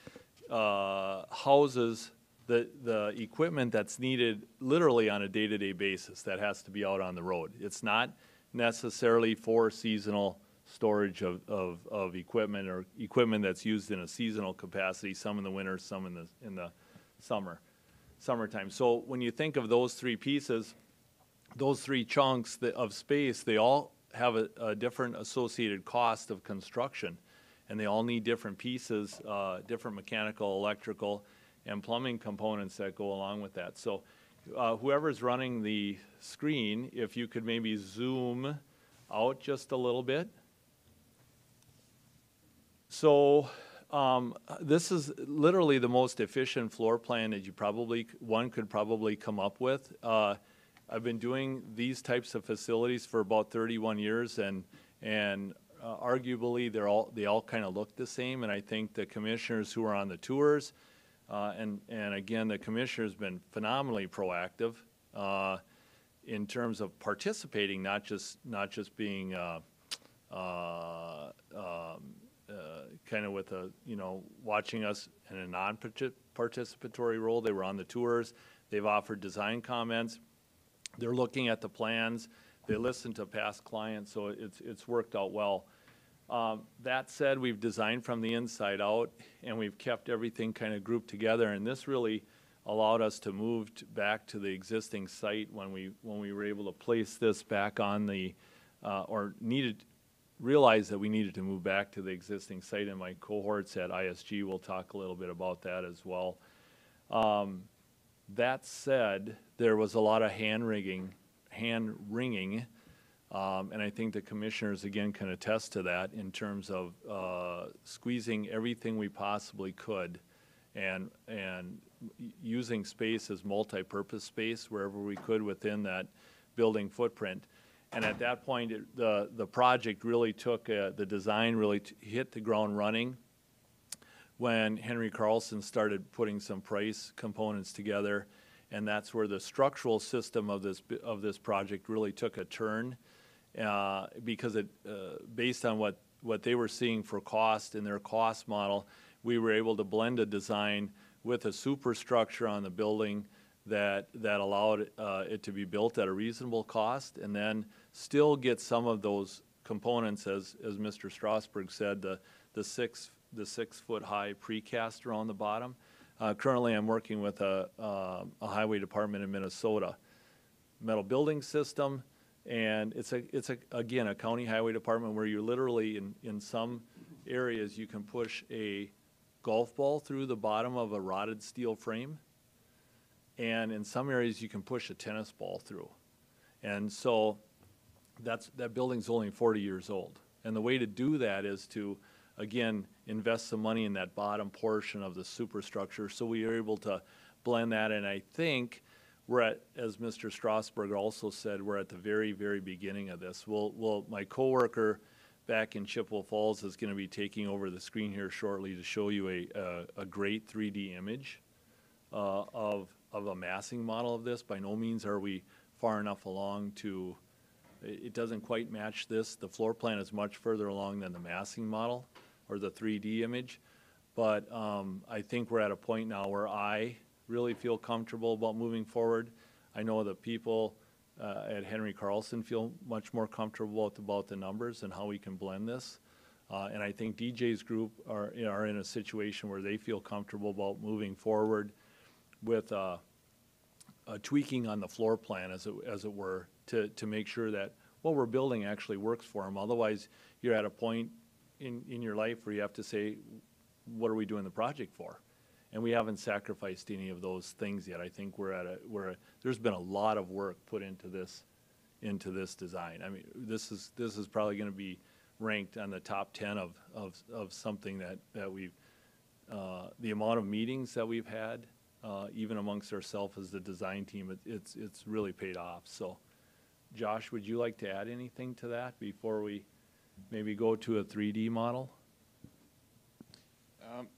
uh, houses the, the equipment that's needed literally on a day-to-day basis that has to be out on the road. It's not necessarily for seasonal storage of, of, of equipment or equipment that's used in a seasonal capacity, some in the winter, some in the, in the summer, summertime. So when you think of those three pieces, those three chunks of space, they all have a, a different associated cost of construction. And they all need different pieces, uh, different mechanical, electrical, and plumbing components that go along with that. So uh, whoever's running the screen, if you could maybe zoom out just a little bit. So, um, this is literally the most efficient floor plan that you probably, one could probably come up with. Uh, I've been doing these types of facilities for about thirty-one years and, and uh, arguably, they're all, they all kind of look the same. And I think the commissioners who are on the tours, uh, and, and again, the commissioner's been phenomenally proactive, uh, in terms of participating, not just, not just being, uh, uh, um, kind of with a, you know, watching us in a non-participatory role. They were on the tours. They've offered design comments. They're looking at the plans. They listen to past clients, so it's, it's worked out well. Um, That said, we've designed from the inside out, and we've kept everything kind of grouped together, and this really allowed us to move back to the existing site when we, when we were able to place this back on the, uh, or needed, realized that we needed to move back to the existing site, and my cohorts at ISG will talk a little bit about that as well. Um, that said, there was a lot of hand wringing, hand wringing, um, and I think the commissioners again can attest to that in terms of uh, squeezing everything we possibly could, and and using space as multi-purpose space wherever we could within that building footprint. And at that point, it, the the project really took uh, the design really hit the ground running when Henry Carlson started putting some price components together, and that's where the structural system of this, of this project really took a turn, uh, because it, uh, based on what, what they were seeing for cost in their cost model, we were able to blend a design with a superstructure on the building that, that allowed uh, it to be built at a reasonable cost, and then still get some of those components, as, as Mr. Strasburg said, the, the six, the six-foot-high precast around the bottom. Uh, Currently, I'm working with a, uh, a highway department in Minnesota. Metal building system, and it's a, it's a, again, a county highway department where you literally, in, in some areas, you can push a golf ball through the bottom of a rotted steel frame. And in some areas, you can push a tennis ball through. And so that's, that building's only 40 years old. And the way to do that is to, again, invest some money in that bottom portion of the superstructure. So we are able to blend that. And I think we're at, as Mr. Strasburg also said, we're at the very, very beginning of this. We'll, we'll, my coworker back in Chippewa Falls is going to be taking over the screen here shortly to show you a, a, a great 3D image uh, of, of a massing model of this. By no means are we far enough along to, it, it doesn't quite match this. The floor plan is much further along than the massing model or the 3D image. But um, I think we're at a point now where I really feel comfortable about moving forward. I know that people uh, at Henry Carlson feel much more comfortable about, the numbers and how we can blend this. Uh, and I think DJ's group are, are in a situation where they feel comfortable about moving forward with uh, a tweaking on the floor plan, as it, as it were, to, to make sure that what we're building actually works for them. Otherwise, you're at a point in, in your life where you have to say, what are we doing the project for? And we haven't sacrificed any of those things yet. I think we're at a, we're, there's been a lot of work put into this, into this design. I mean, this is, this is probably gonna be ranked on the top ten of, of, of something that, that we've, uh, the amount of meetings that we've had, uh, even amongst ourselves as the design team, it, it's, it's really paid off. So, Josh, would you like to add anything to that before we maybe go to a 3D model? Um,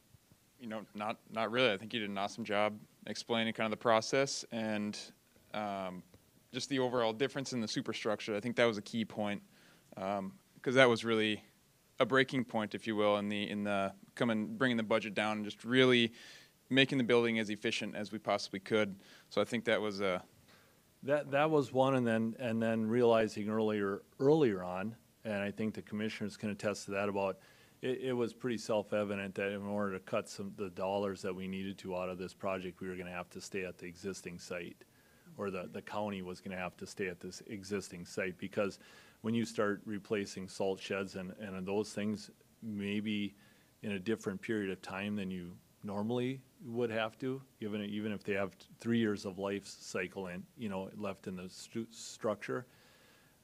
you know, not not really. I think you did an awesome job explaining kind of the process and um, just the overall difference in the superstructure. I think that was a key point because that was really a breaking point, if you will, in the in the coming bringing the budget down and just really making the building as efficient as we possibly could. So I think that was a That, that was one, and then, and then realizing earlier, earlier on, and I think the commissioners can attest to that about, it, it was pretty self-evident that in order to cut some, of the dollars that we needed to out of this project, we were gonna have to stay at the existing site. Or the, the county was gonna have to stay at this existing site, because when you start replacing salt sheds and, and those things, maybe in a different period of time than you normally would have to, given, even if they have three years of life cycle in, you know, left in the structure.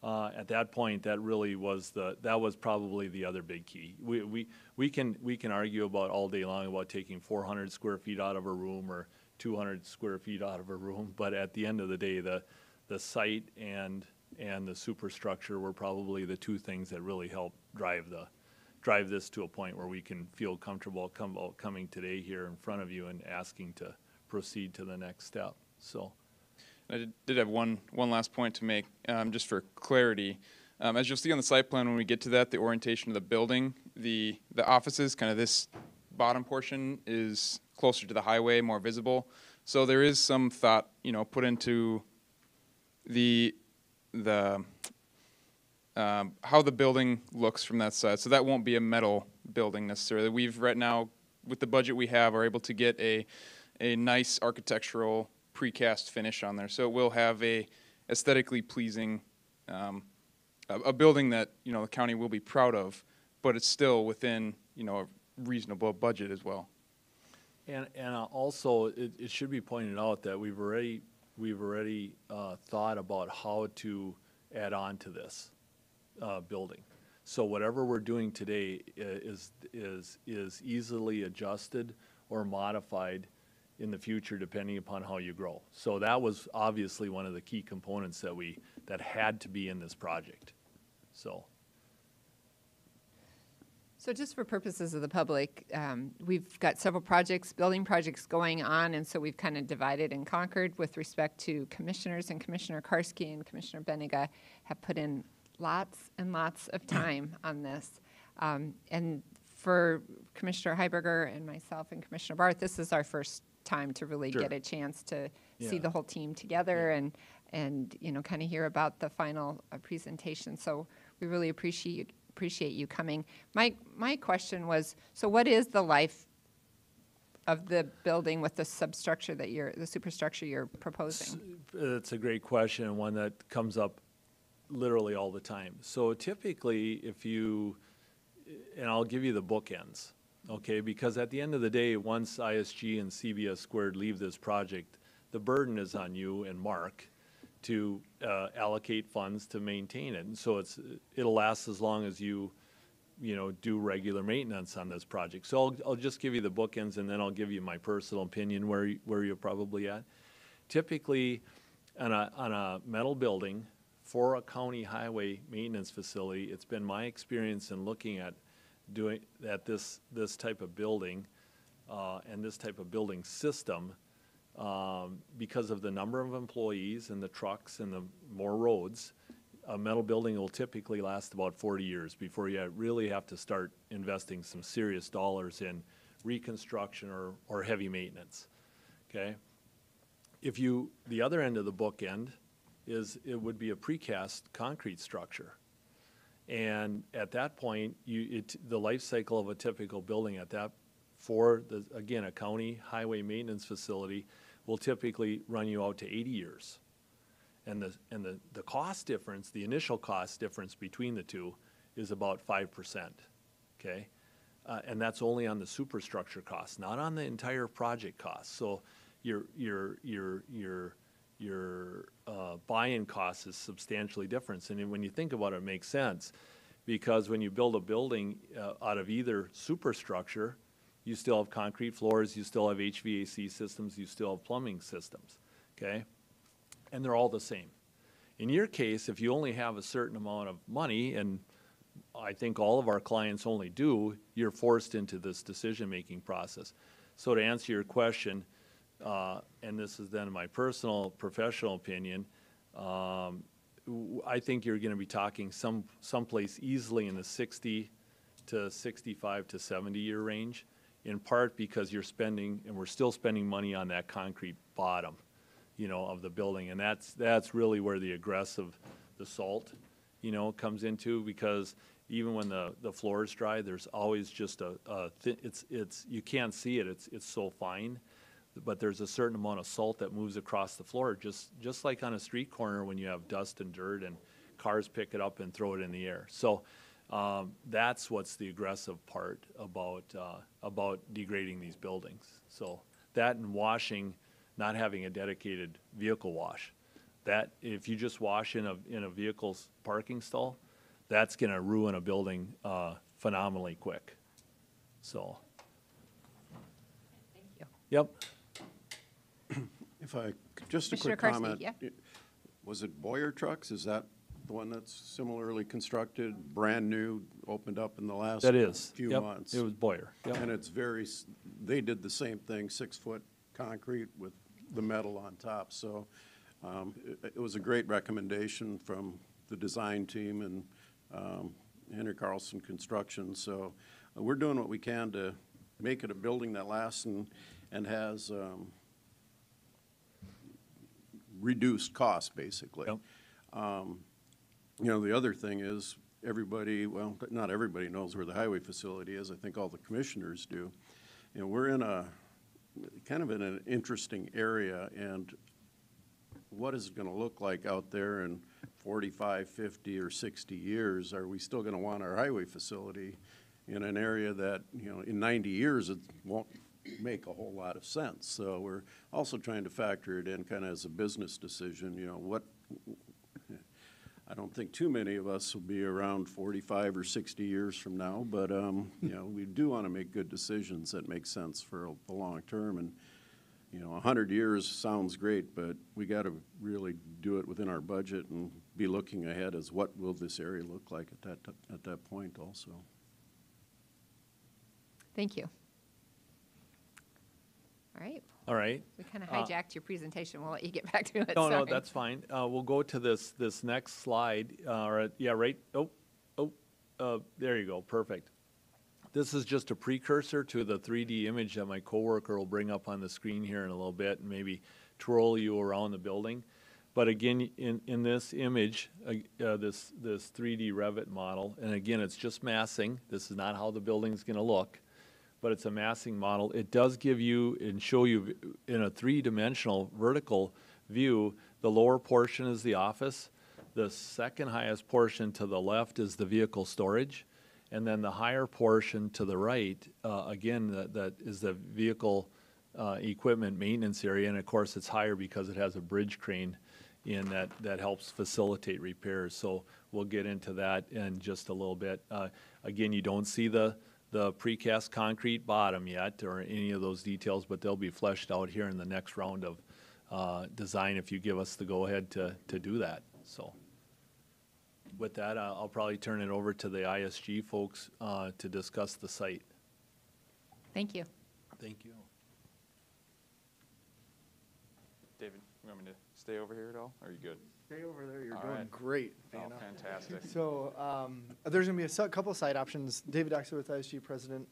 Uh, at that point, that really was the, that was probably the other big key. We, we, we can, we can argue about all day long about taking four hundred square feet out of a room or two hundred square feet out of a room, but at the end of the day, the, the site and, and the superstructure were probably the two things that really helped drive the, drive this to a point where we can feel comfortable coming today here in front of you and asking to proceed to the next step, so. I did, did have one one last point to make, um, just for clarity. Um, as you'll see on the site plan, when we get to that, the orientation of the building, the the offices, kind of this bottom portion is closer to the highway, more visible. So there is some thought, you know, put into the the um, how the building looks from that side. So that won't be a metal building necessarily. We've right now, with the budget we have, are able to get a a nice architectural precast finish on there. So it will have a aesthetically pleasing um, a, a building that, you know, the county will be proud of, but it's still within, you know, a reasonable budget as well. And, and uh, also, it, it should be pointed out that we've already, we've already, uh, thought about how to add on to this, uh, building. So whatever we're doing today i- is, is, is easily adjusted or modified in the future depending upon how you grow. So that was obviously one of the key components that we, that had to be in this project, so. So just for purposes of the public, um, we've got several projects, building projects going on, and so we've kind of divided and conquered with respect to commissioners, and Commissioner Karsky and Commissioner Beninga have put in lots and lots of time on this. Um, And for Commissioner Heiberger and myself and Commissioner Barth, this is our first time to really Sure. get a chance to see the whole team together and, and, you know, kind of hear about the final uh, presentation. So we really appreciate, appreciate you coming. My, my question was, so what is the life of the building with the substructure that you're, the superstructure you're proposing? It's a great question and one that comes up literally all the time. So typically, if you, and I'll give you the bookends, okay? Because at the end of the day, once ISG and CBS squared leave this project, the burden is on you and Mark to uh, allocate funds to maintain it. And so it's, it'll last as long as you, you know, do regular maintenance on this project. So I'll, I'll just give you the bookends and then I'll give you my personal opinion where, where you're probably at. Typically, on a, on a metal building for a county highway maintenance facility, it's been my experience in looking at doing, at this, this type of building, uh, and this type of building system, um, because of the number of employees and the trucks and the more roads, a metal building will typically last about forty years before you really have to start investing some serious dollars in reconstruction or, or heavy maintenance, okay? If you, the other end of the bookend is, it would be a precast concrete structure. And at that point, you, it, the life cycle of a typical building at that, for the, again, a county highway maintenance facility will typically run you out to eighty years. And the, and the, the cost difference, the initial cost difference between the two is about five percent, okay? Uh, and that's only on the superstructure cost, not on the entire project cost. So your, your, your, your, your, uh, buy-in cost is substantially different. And when you think about it, it makes sense. Because when you build a building, uh, out of either superstructure, you still have concrete floors, you still have HVAC systems, you still have plumbing systems, okay? and they're all the same. In your case, if you only have a certain amount of money, and I think all of our clients only do, you're forced into this decision-making process. So to answer your question, uh, and this is then my personal, professional opinion, um, think you're gonna be talking some, someplace easily in the sixty to sixty-five to seventy-year range, in part because you're spending, and we're still spending money on that concrete bottom you know, of the building. And that's, that's really where the aggressive, the salt, you know, comes into, because even when the, the floor is dry, there's always just a, a it's, it's, you can't see it, it's, it's so fine. But there's a certain amount of salt that moves across the floor, just, just like on a street corner when you have dust and dirt and cars pick it up and throw it in the air. So, um, that's what's the aggressive part about, uh, about degrading these buildings. So, that and washing, not having a dedicated vehicle wash. That, if you just wash in a, in a vehicle's parking stall, that's gonna ruin a building, uh, phenomenally quick. So, Thank you. yep, If I, just a quick comment. yeah. Was it Boyer Trucks? Is that the one that's similarly constructed, brand new, opened up in the last That is. few Yep, months? it was Boyer. Yep. And it's very, s- they did the same thing, six-foot concrete with the metal on top. So um, it it was a great recommendation from the design team and um, Henry Carlson Construction. So uh, we're doing what we can to make it a building that lasts and, and has um, reduced cost, basically. Um, You know, the other thing is, everybody, well, not everybody knows where the highway facility is. I think all the commissioners do. You know, we're in a, kind of in an interesting area, and what is it gonna look like out there in 45, 50, or 60 years, are we still going to want our highway facility in an area that, you know, in 90 years, it won't make a whole lot of sense? So we're also trying to factor it in kind of as a business decision, you know, what, I don't think too many of us will be around 45 or 60 years from now, but, um, you know, we do want to make good decisions that make sense for the long term. And, you know, 100 years sounds great, but we got to really do it within our budget and be looking ahead as what will this area look like at that, at that point also. Thank you. All right, All right. we kind of Uh, hijacked your presentation. We'll let you get back to it. No, no, that's fine. Uh, we'll go to this, this next slide, uh, or, yeah, right, oh, oh, uh, there you go, perfect. This is just a precursor to the 3D image that my coworker will bring up on the screen here in a little bit and maybe twirl you around the building. But again, in, in this image, uh, uh, this, this 3D Revit model, and again, it's just massing. This is not how the building's gonna look, but it's a massing model. It does give you and show you in a three-dimensional vertical view, the lower portion is the office. The second highest portion to the left is the vehicle storage. And then the higher portion to the right, uh, again, that, that is the vehicle, uh, equipment maintenance area. And of course, it's higher because it has a bridge crane in that, that helps facilitate repairs. So we'll get into that in just a little bit. Uh, again, you don't see the, the precast concrete bottom yet or any of those details, but they'll be fleshed out here in the next round of, uh, design if you give us the go-ahead to, to do that, so. With that, I'll probably turn it over to the ISG folks, uh, to discuss the site. Thank you. Thank you. David, you want me to stay over here at all? Or are you good? Stay over there, you're All doing right. great, Oh, Dana. fantastic. So, um, there's gonna be a su- couple side options, David Axel with ISG President.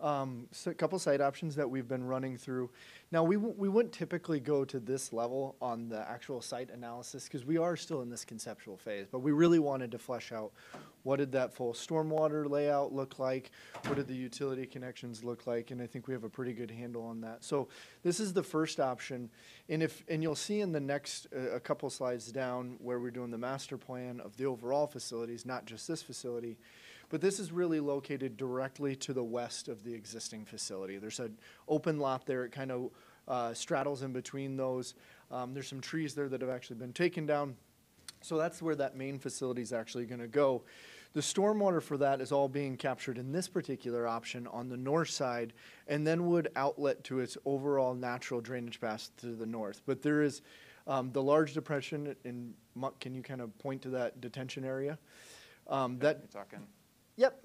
Um, so a couple site options that we've been running through. Now, we, we wouldn't typically go to this level on the actual site analysis, because we are still in this conceptual phase, but we really wanted to flesh out what did that full stormwater layout look like? What did the utility connections look like? And I think we have a pretty good handle on that. So this is the first option. And if, and you'll see in the next, uh, a couple slides down where we're doing the master plan of the overall facilities, not just this facility. But this is really located directly to the west of the existing facility. There's an open lot there. It kind of uh, straddles in between those. Um, there's some trees there that have actually been taken down. So that's where that main facility is actually going to go. The stormwater for that is all being captured in this particular option on the north side and then would outlet to its overall natural drainage path to the north. But there is um, the large depression in, Muck, can you kind of point to that detention area? Um, that, You're talking, Yep,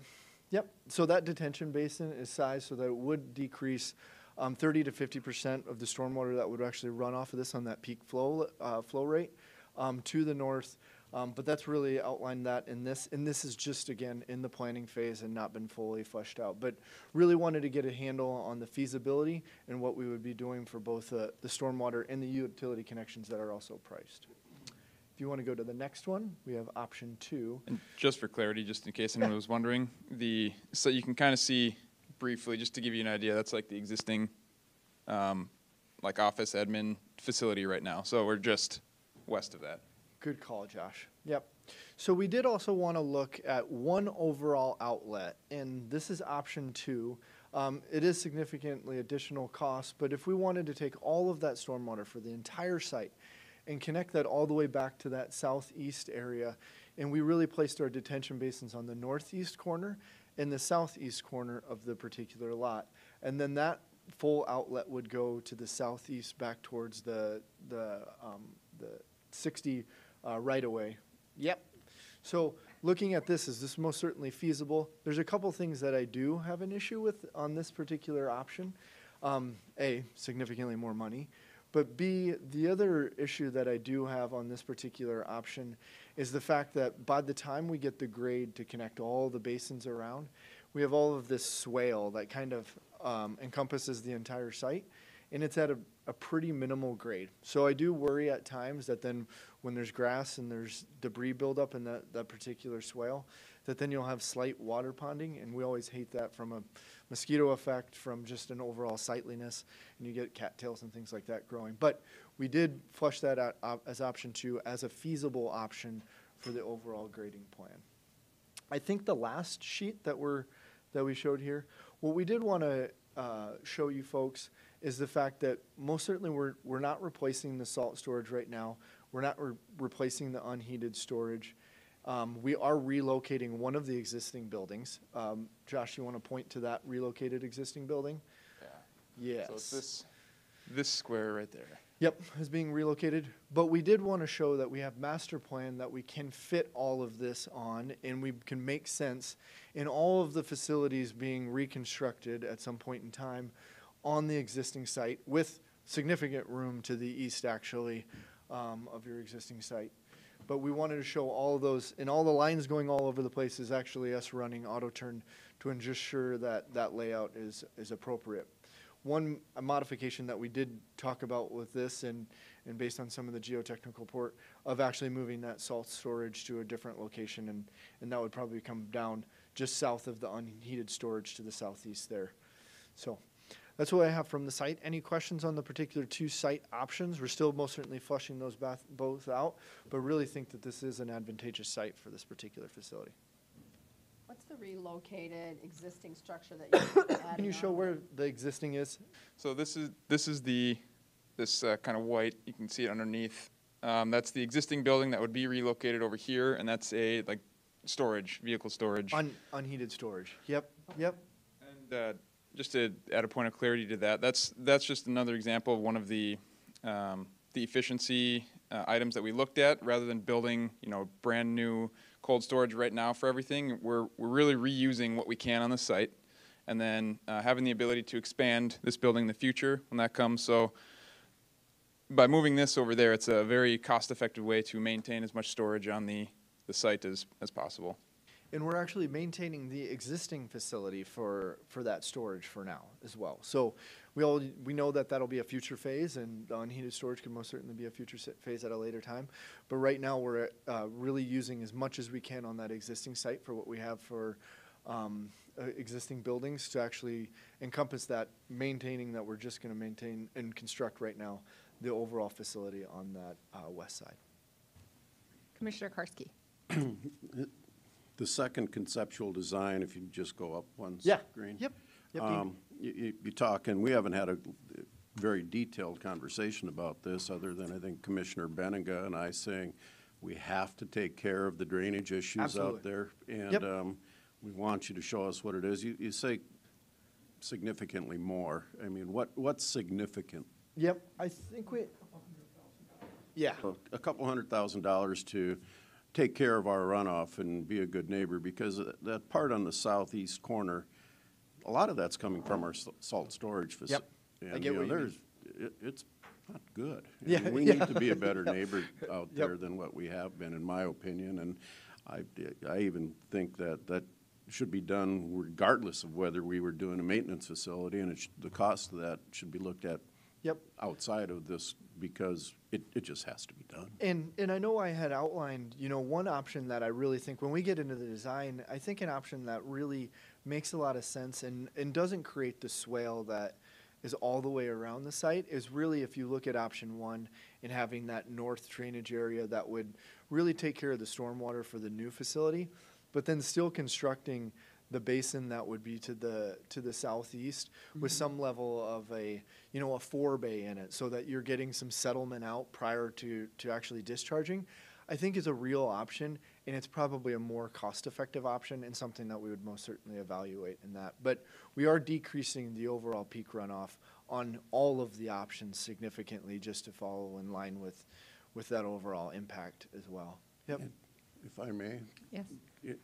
yep. So that detention basin is sized so that it would decrease um, 30 to 50 percent of the stormwater that would actually run off of this on that peak flow uh, flow rate um, to the north. Um, but that's really outlined that in this, and this is just again in the planning phase and not been fully fleshed out. But really wanted to get a handle on the feasibility and what we would be doing for both the stormwater and the utility connections that are also priced. If you want to go to the next one, we have option two. And just for clarity, just in case anyone was wondering, the, so you can kind of see briefly, just to give you an idea, that's like the existing, um, like office admin facility right now. So we're just west of that. Good call, Josh. Yep. So we did also want to look at one overall outlet, and this is option two. Um, it is significantly additional cost, but if we wanted to take all of that stormwater for the entire site and connect that all the way back to that southeast area, and we really placed our detention basins on the northeast corner and the southeast corner of the particular lot, and then that full outlet would go to the southeast back towards the the um, the 60 uh, right away. Yep. So looking at this, is this most certainly feasible? There's a couple things that I do have an issue with on this particular option. Um, a, significantly more money. But B, the other issue that I do have on this particular option is the fact that by the time we get the grade to connect all the basins around, we have all of this swale that kind of um, encompasses the entire site, and it's at a, a pretty minimal grade. So I do worry at times that then when there's grass and there's debris buildup in that, that particular swale, that then you'll have slight water ponding, and we always hate that from a mosquito effect, from just an overall sightliness, and you get cattails and things like that growing. But we did flush that out as option two as a feasible option for the overall grading plan. I think the last sheet that we're, that we showed here, what we did want to uh, show you folks is the fact that most certainly we're, we're not replacing the salt storage right now. We're not re- replacing the unheated storage. Um, we are relocating one of the existing buildings. Um, Josh, you want to point to that relocated existing building? Yeah. Yes. So it's this, this square right there. Yep, is being relocated. But we did want to show that we have master plan that we can fit all of this on and we can make sense in all of the facilities being reconstructed at some point in time on the existing site with significant room to the east actually um, of your existing site. But we wanted to show all those, and all the lines going all over the place is actually us running auto turn to ensure that that layout is, is appropriate. One modification that we did talk about with this and, and based on some of the geotechnical report of actually moving that salt storage to a different location and, and that would probably come down just south of the unheated storage to the southeast there. So that's what I have from the site. Any questions on the particular two site options? We're still most certainly flushing those bath, both out, but really think that this is an advantageous site for this particular facility. What's the relocated existing structure that you're Can you show on? where the existing is? So this is, this is the, this uh, kind of white, you can see it underneath. Um, That's the existing building that would be relocated over here, and that's a, like, storage, vehicle storage. Un, unheated storage. Yep, yep. And uh, just to add a point of clarity to that, that's, that's just another example of one of the, um, the efficiency uh, items that we looked at, rather than building, you know, brand-new cold storage right now for everything. We're, we're really reusing what we can on the site, and then uh, having the ability to expand this building in the future when that comes. So by moving this over there, it's a very cost-effective way to maintain as much storage on the, the site as, as possible. And we're actually maintaining the existing facility for, for that storage for now as well. So we all, we know that that'll be a future phase and the unheated storage can most certainly be a future phase at a later time. But right now, we're uh, really using as much as we can on that existing site for what we have for um, uh, existing buildings to actually encompass that, maintaining that we're just going to maintain and construct right now the overall facility on that uh, west side. Commissioner Karsky. The second conceptual design, if you just go up one Yeah. screen. Yep. Yep, Um, You, you- you talk, and we haven't had a very detailed conversation about this, other than I think Commissioner Beninga and I saying, we have to take care of the drainage issues Absolutely. out there. Yep. And um, we want you to show us what it is. You, you say significantly more. I mean, what, what's significant? Yep, I think we. Yeah. a couple hundred thousand dollars to take care of our runoff and be a good neighbor, because that- part on the southeast corner, a lot of that's coming from our salt storage facility. Yep. I get what you mean. There's, it, it's not good. Yeah, We yeah. need to be a better neighbor out Yep. there than what we have been, in my opinion, and I, I even think that that should be done regardless of whether we were doing a maintenance facility, and it, sh- the cost of that should be looked at Yep. outside of this, because it, it just has to be done. And, and I know I had outlined, you know, one option that I really think, when we get into the design, I think an option that really makes a lot of sense and, and doesn't create the swale that is all the way around the site is really if you look at option one and having that north drainage area that would really take care of the stormwater for the new facility, but then still constructing the basin that would be to the to the southeast with Mhm. some level of a you know a forebay in it so that you're getting some settlement out prior to to actually discharging i think is a real option and it's probably a more cost effective option and something that we would most certainly evaluate in that but we are decreasing the overall peak runoff on all of the options significantly just to follow in line with with that overall impact as well yep If I may? Yes.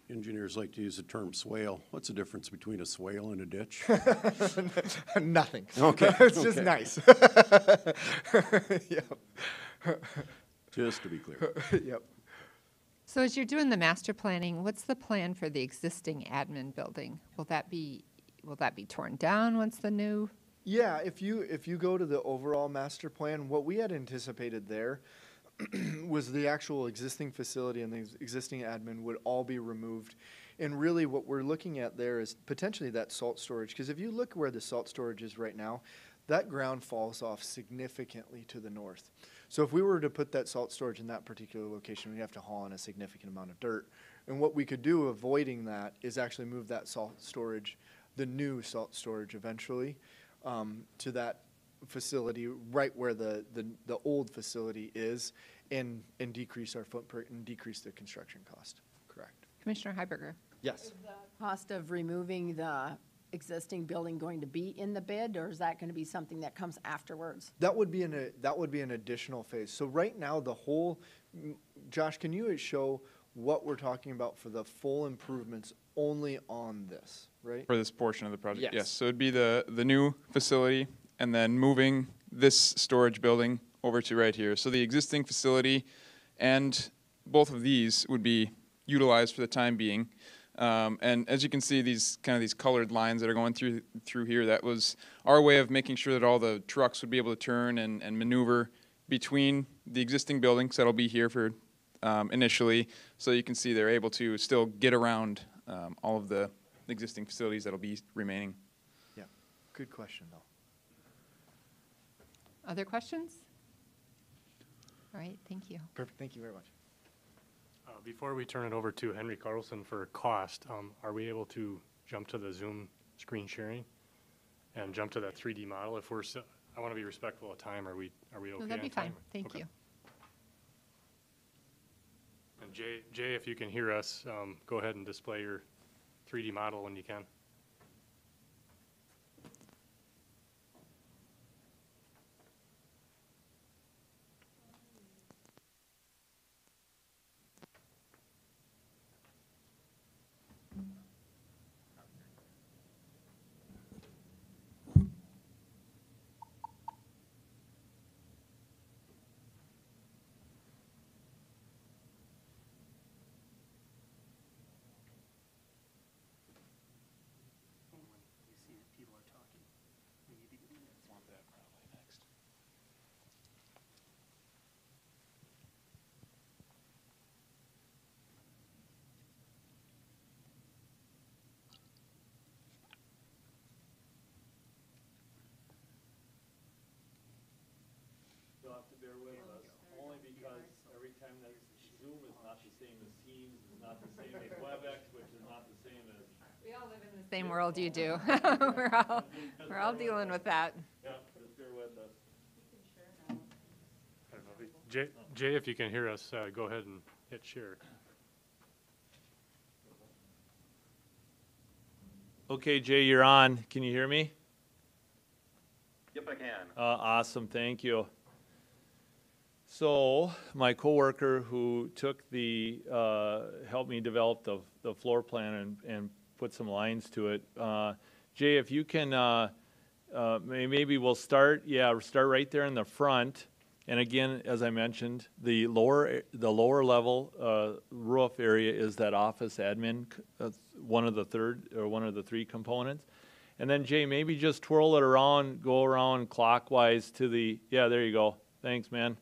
Engineers like to use the term swale. What's the difference between a swale and a ditch? Nothing. Okay. It's just okay. nice. Yep. Just to be clear. Yep. So as you're doing the master planning, what's the plan for the existing admin building? Will that be, will that be torn down once the new? Yeah, if you, if you go to the overall master plan, what we had anticipated there was the actual existing facility and the ex- existing admin would all be removed. And really what we're looking at there is potentially that salt storage, because if you look where the salt storage is right now, that ground falls off significantly to the north. So if we were to put that salt storage in that particular location, we'd have to haul in a significant amount of dirt. And what we could do avoiding that is actually move that salt storage, the new salt storage eventually, um, to that facility right where the, the, the old facility is and, and decrease our footprint and decrease the construction cost. Correct. Commissioner Heiberger? Yes. Cost of removing the existing building going to be in the bid, or is that gonna be something that comes afterwards? That would be an, a- that would be an additional phase. So right now, the whole, Josh, can you show what we're talking about for the full improvements only on this, right? For this portion of the project, Yes. yes. So it'd be the, the new facility and then moving this storage building over to right here. So the existing facility and both of these would be utilized for the time being. Um, and as you can see, these kind of these colored lines that are going through through here, that was our way of making sure that all the trucks would be able to turn and, and maneuver between the existing buildings that'll be here for um, initially. So you can see they're able to still get around um, all of the existing facilities that'll be remaining. Yeah, good question, though. Other questions? All right, thank you. Perfect, thank you very much. Uh, Before we turn it over to Henry Carlson for cost, um, are we able to jump to the Zoom screen sharing? And jump to that 3D model? If we're, so- I want to be respectful of time, are we, are we okay No, that'd be time? fine, thank Okay. you. And Jay, Jay, if you can hear us, um, go ahead and display your 3D model when you can. Same as Teams, is not the same as WebEx, which is not the same as. We all live in the same world you do. We're all, we're all dealing with that. Yeah, just bear with us. I don't know, Jay, Jay, if you can hear us, uh, go ahead and hit share. Okay, Jay, you're on. Can you hear me? Yep, I can. Uh, awesome, thank you. So, my coworker who took the, uh, helped me develop the, the floor plan and, and put some lines to it. Uh, Jay, if you can, uh, uh, may, maybe we'll start, yeah, start right there in the front. And again, as I mentioned, the lower, the lower level, uh, roof area is that office admin, uh, one of the third, or one of the three components. And then Jay, maybe just twirl it around, go around clockwise to the, yeah, there you go. Thanks, man.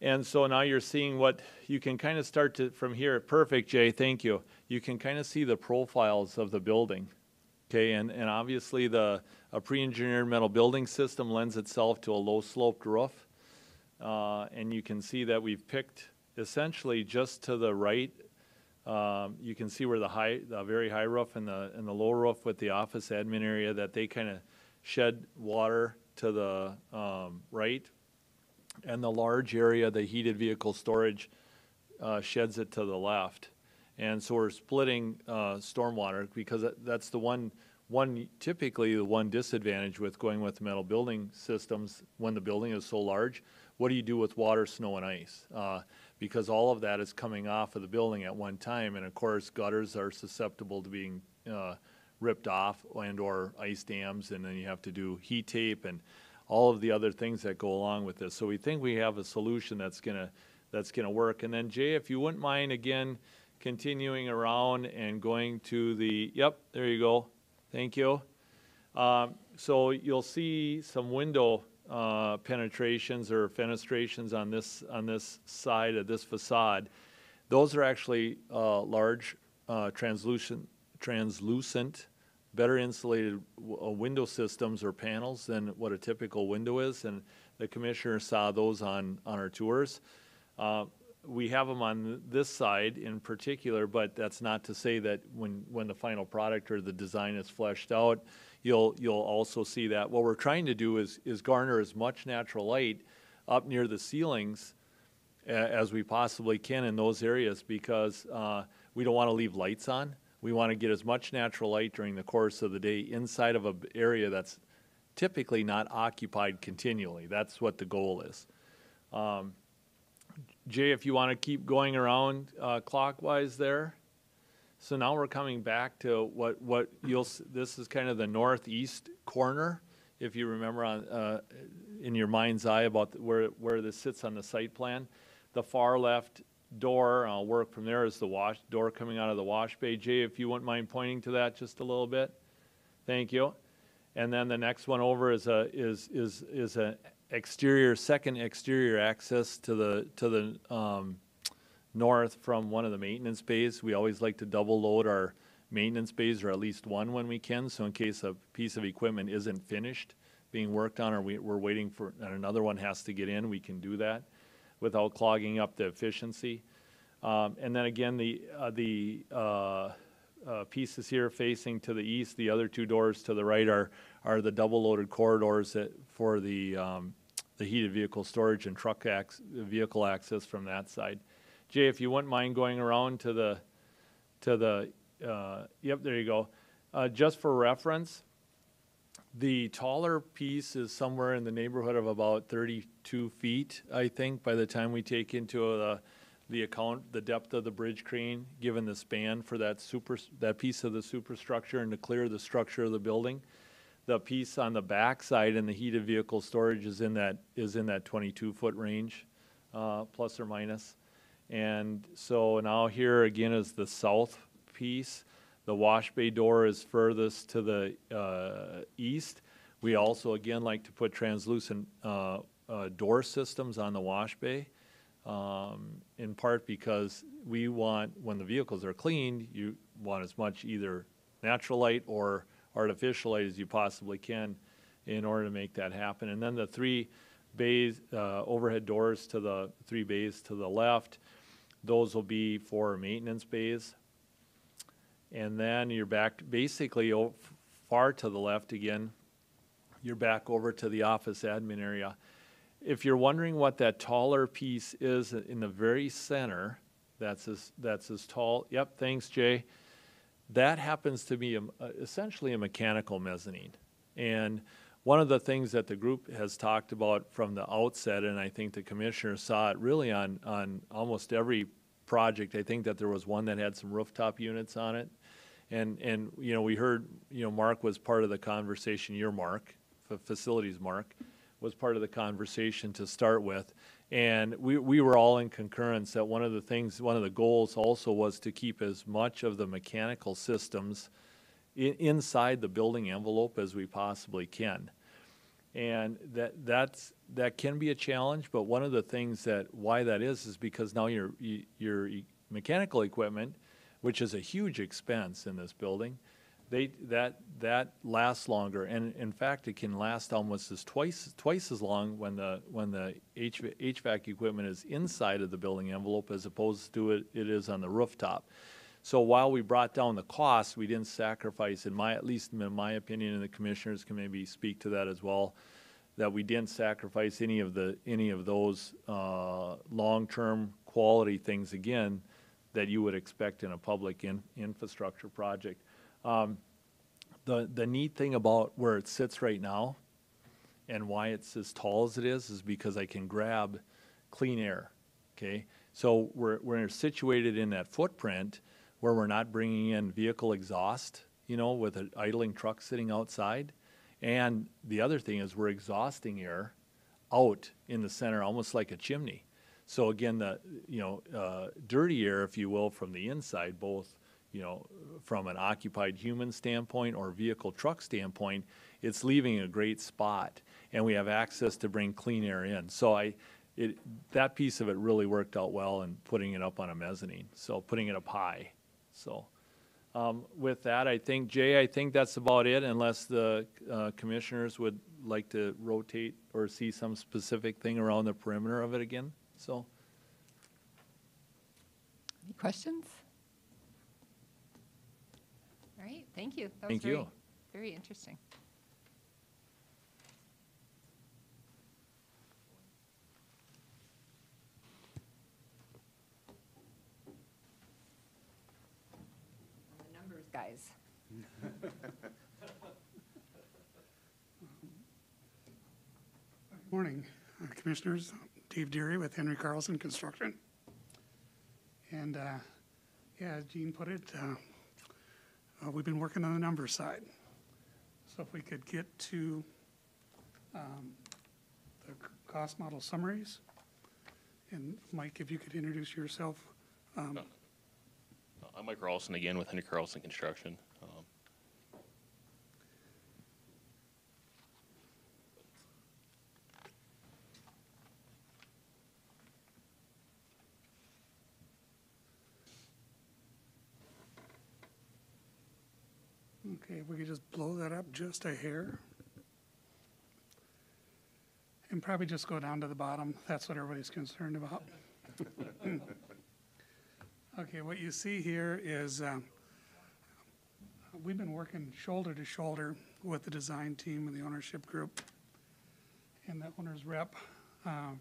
And so now you're seeing what, you can kind of start to, from here, perfect, Jay, thank you. You can kind of see the profiles of the building. Okay, and, and obviously the, a pre-engineered metal building system lends itself to a low sloped roof. Uh, and you can see that we've picked essentially just to the right, um, you can see where the high, the very high roof and the, and the low roof with the office admin area, that they kind of shed water to the, um, right. And the large area, the heated vehicle storage, uh, sheds it to the left. And so we're splitting, uh, stormwater because that's the one, one, typically the one disadvantage with going with metal building systems when the building is so large. What do you do with water, snow and ice? Uh, because all of that is coming off of the building at one time. And of course, gutters are susceptible to being, uh, ripped off and or ice dams. And then you have to do heat tape and all of the other things that go along with this. So we think we have a solution that's gonna, that's gonna work. And then Jay, if you wouldn't mind again, continuing around and going to the, yep, there you go. Thank you. Um, so you'll see some window, uh, penetrations or fenestrations on this, on this side of this facade. Those are actually, uh, large, uh, translucent, translucent, better insulated w- uh, window systems or panels than what a typical window is. And the commissioner saw those on, on our tours. Uh, we have them on this side in particular, but that's not to say that when, when the final product or the design is fleshed out, you'll, you'll also see that. What we're trying to do is, is garner as much natural light up near the ceilings a- as we possibly can in those areas because uh, we don't want to leave lights on. We want to get as much natural light during the course of the day inside of an area that's typically not occupied continually. That's what the goal is. Um, Jay, if you want to keep going around uh, clockwise there. So now we're coming back to what, what you'll, this is kind of the northeast corner, if you remember on, uh, in your mind's eye about the- where, where this sits on the site plan. The far left door, I'll work from there, is the wash, door coming out of the wash bay. Jay, if you wouldn't mind pointing to that just a little bit? Thank you. And then the next one over is a, is, is, is a exterior, second exterior access to the, to the, um, north from one of the maintenance bays. We always like to double load our maintenance bays, or at least one when we can, so in case a piece of equipment isn't finished being worked on, or we, we're waiting for, another one has to get in, we can do that without clogging up the efficiency. Um, and then again, the, uh, the, uh, uh, pieces here facing to the east, the other two doors to the right are, are the double-loaded corridors that, for the, um, the heated vehicle storage and truck acc- vehicle access from that side. Jay, if you wouldn't mind going around to the, to the, uh, yep, there you go. Uh, just for reference, the taller piece is somewhere in the neighborhood of about thirty-two feet, I think, by the time we take into the, the account, the depth of the bridge crane, given the span for that super, that piece of the superstructure and to clear the structure of the building. The piece on the backside and the heated vehicle storage is in that, is in that twenty-two foot range, uh, plus or minus. And so now here again is the south piece. The wash bay door is furthest to the uh, east. We also, again, like to put translucent uh, uh, door systems on the wash bay, um, in part because we want, when the vehicles are cleaned, you want as much either natural light or artificial light as you possibly can in order to make that happen. And then the three bays, uh, overhead doors to the three bays to the left, those will be for maintenance bays. And then you're back, basically, far to the left again, you're back over to the office admin area. If you're wondering what that taller piece is uh, in the very center, that's as, that's as tall, yep, thanks, Jay. That happens to be a- essentially a mechanical mezzanine. And one of the things that the group has talked about from the outset, and I think the commissioner saw it really on, on almost every project, I think that there was one that had some rooftop units on it. And, and, you know, we heard, you know, Mark was part of the conversation, your Mark, fa- facilities Mark, was part of the conversation to start with. And we, we were all in concurrence that one of the things, one of the goals also was to keep as much of the mechanical systems inside the building envelope as we possibly can. And that, that's, that can be a challenge, but one of the things that, why that is, is because now your, your mechanical equipment, which is a huge expense in this building, they, that, that lasts longer, and in fact, it can last almost as twice, twice as long when the, when the HVAC equipment is inside of the building envelope as opposed to it, it is on the rooftop. So while we brought down the cost, we didn't sacrifice, in my, at least in my opinion, and the commissioners can maybe speak to that as well, that we didn't sacrifice any of the, any of those, uh, long-term quality things, again, that you would expect in a public in, infrastructure project. Um, the, the neat thing about where it sits right now and why it's as tall as it is, is because I can grab clean air, okay? So we're, we're situated in that footprint where we're not bringing in vehicle exhaust, you know, with an idling truck sitting outside. And the other thing is we're exhausting air out in the center, almost like a chimney. So again, the, you know, uh, dirty air, if you will, from the inside, both, you know, from an occupied human standpoint or vehicle truck standpoint, it's leaving a great spot. And we have access to bring clean air in. So I, it, that piece of it really worked out well in putting it up on a mezzanine, so putting it up high. So, um, with that, I think, Jay, I think that's about it unless the, uh, commissioners would like to rotate or see some specific thing around the perimeter of it again, so. Any questions? All right, thank you. That was Thank very- you. Very interesting. The numbers, guys. Morning, uh, Commissioners. Dave Deary with Henry Carlson Construction. And, uh, yeah, as Gene put it, uh, uh, we've been working on the number side. So if we could get to um, the cost model summaries. And Mike, if you could introduce yourself. um, I'm Mike Carlson again with Henry Carlson Construction. Um, Okay, we could just blow that up just a hair. And probably just go down to the bottom. That's what everybody's concerned about. Okay, what you see here is, um, we've been working shoulder to shoulder with the design team and the ownership group and the owner's rep um,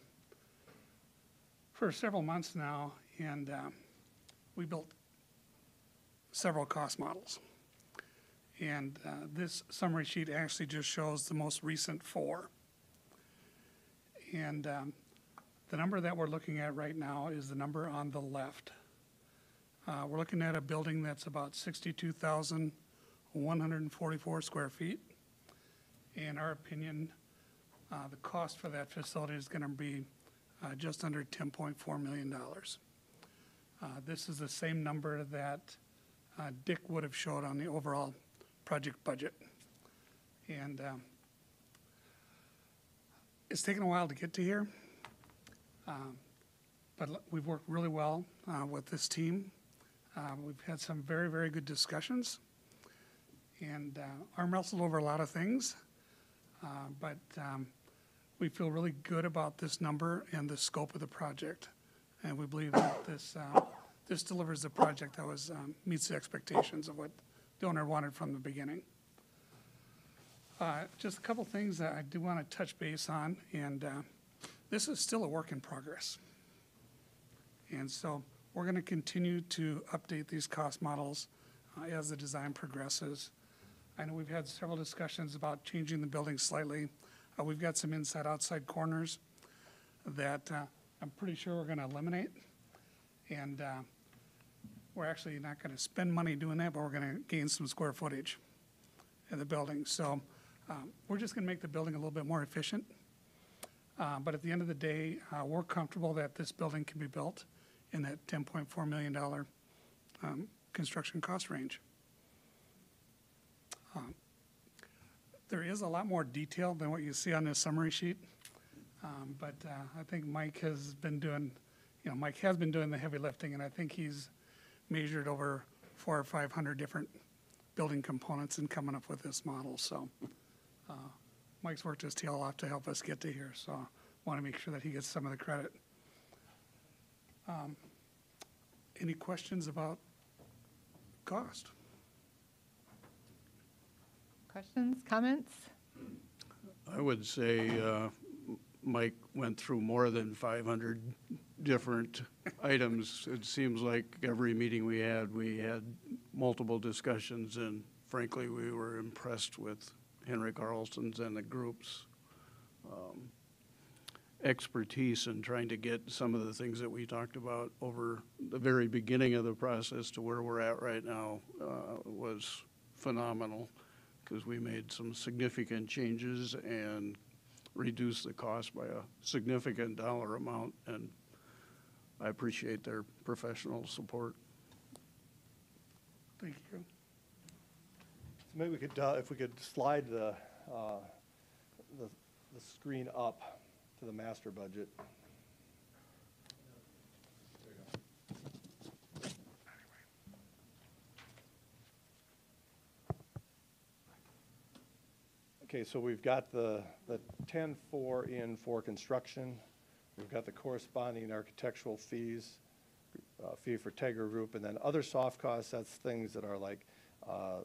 for several months now, and um, we built several cost models. And uh, this summary sheet actually just shows the most recent four. And um, the number that we're looking at right now is the number on the left. Uh, We're looking at a building that's about 62,144 square feet. In our opinion, uh, the cost for that facility is going to be uh, just under $10.4 million. Uh, This is the same number that uh, Dick would have showed on the overall project budget. And um, it's taken a while to get to here, um, but we've worked really well uh, with this team. Uh, We've had some very, very good discussions and uh, arm wrestled over a lot of things. Uh, But um, we feel really good about this number and the scope of the project. And we believe that this, uh, this delivers the project that was, um, meets the expectations of what the owner wanted from the beginning. Uh, Just a couple things that I do want to touch base on, and uh, this is still a work in progress. And so we're going to continue to update these cost models uh, as the design progresses. I know we've had several discussions about changing the building slightly. Uh, We've got some inside-outside corners that uh, I'm pretty sure we're going to eliminate. And uh, we're actually not going to spend money doing that, but we're going to gain some square footage in the building. So um, we're just going to make the building a little bit more efficient. Uh, But at the end of the day, uh, we're comfortable that this building can be built in that $10.4 million um, construction cost range. Um, There is a lot more detail than what you see on this summary sheet. Um, But uh, I think Mike has been doing, you know, Mike has been doing the heavy lifting, and I think he's measured over four or 500 different building components and coming up with this model. So uh, Mike's worked his tail off to help us get to here, so I want to make sure that he gets some of the credit. Um, Any questions about cost? Questions, comments? I would say uh, Mike went through more than 500 different items. It seems like every meeting we had, we had multiple discussions, and frankly, we were impressed with Henry Carlson's and the group's um, expertise in trying to get some of the things that we talked about over the very beginning of the process to where we're at right now uh, was phenomenal because we made some significant changes and reduced the cost by a significant dollar amount, and I appreciate their professional support. Thank you. So Maybe we could, uh, if we could slide the, uh, the, the screen up to the master budget. Okay, so we've got the, the ten-four in for construction. We've got the corresponding architectural fees, uh, fee for Tegra Group, and then other soft costs, that's things that are like, uh,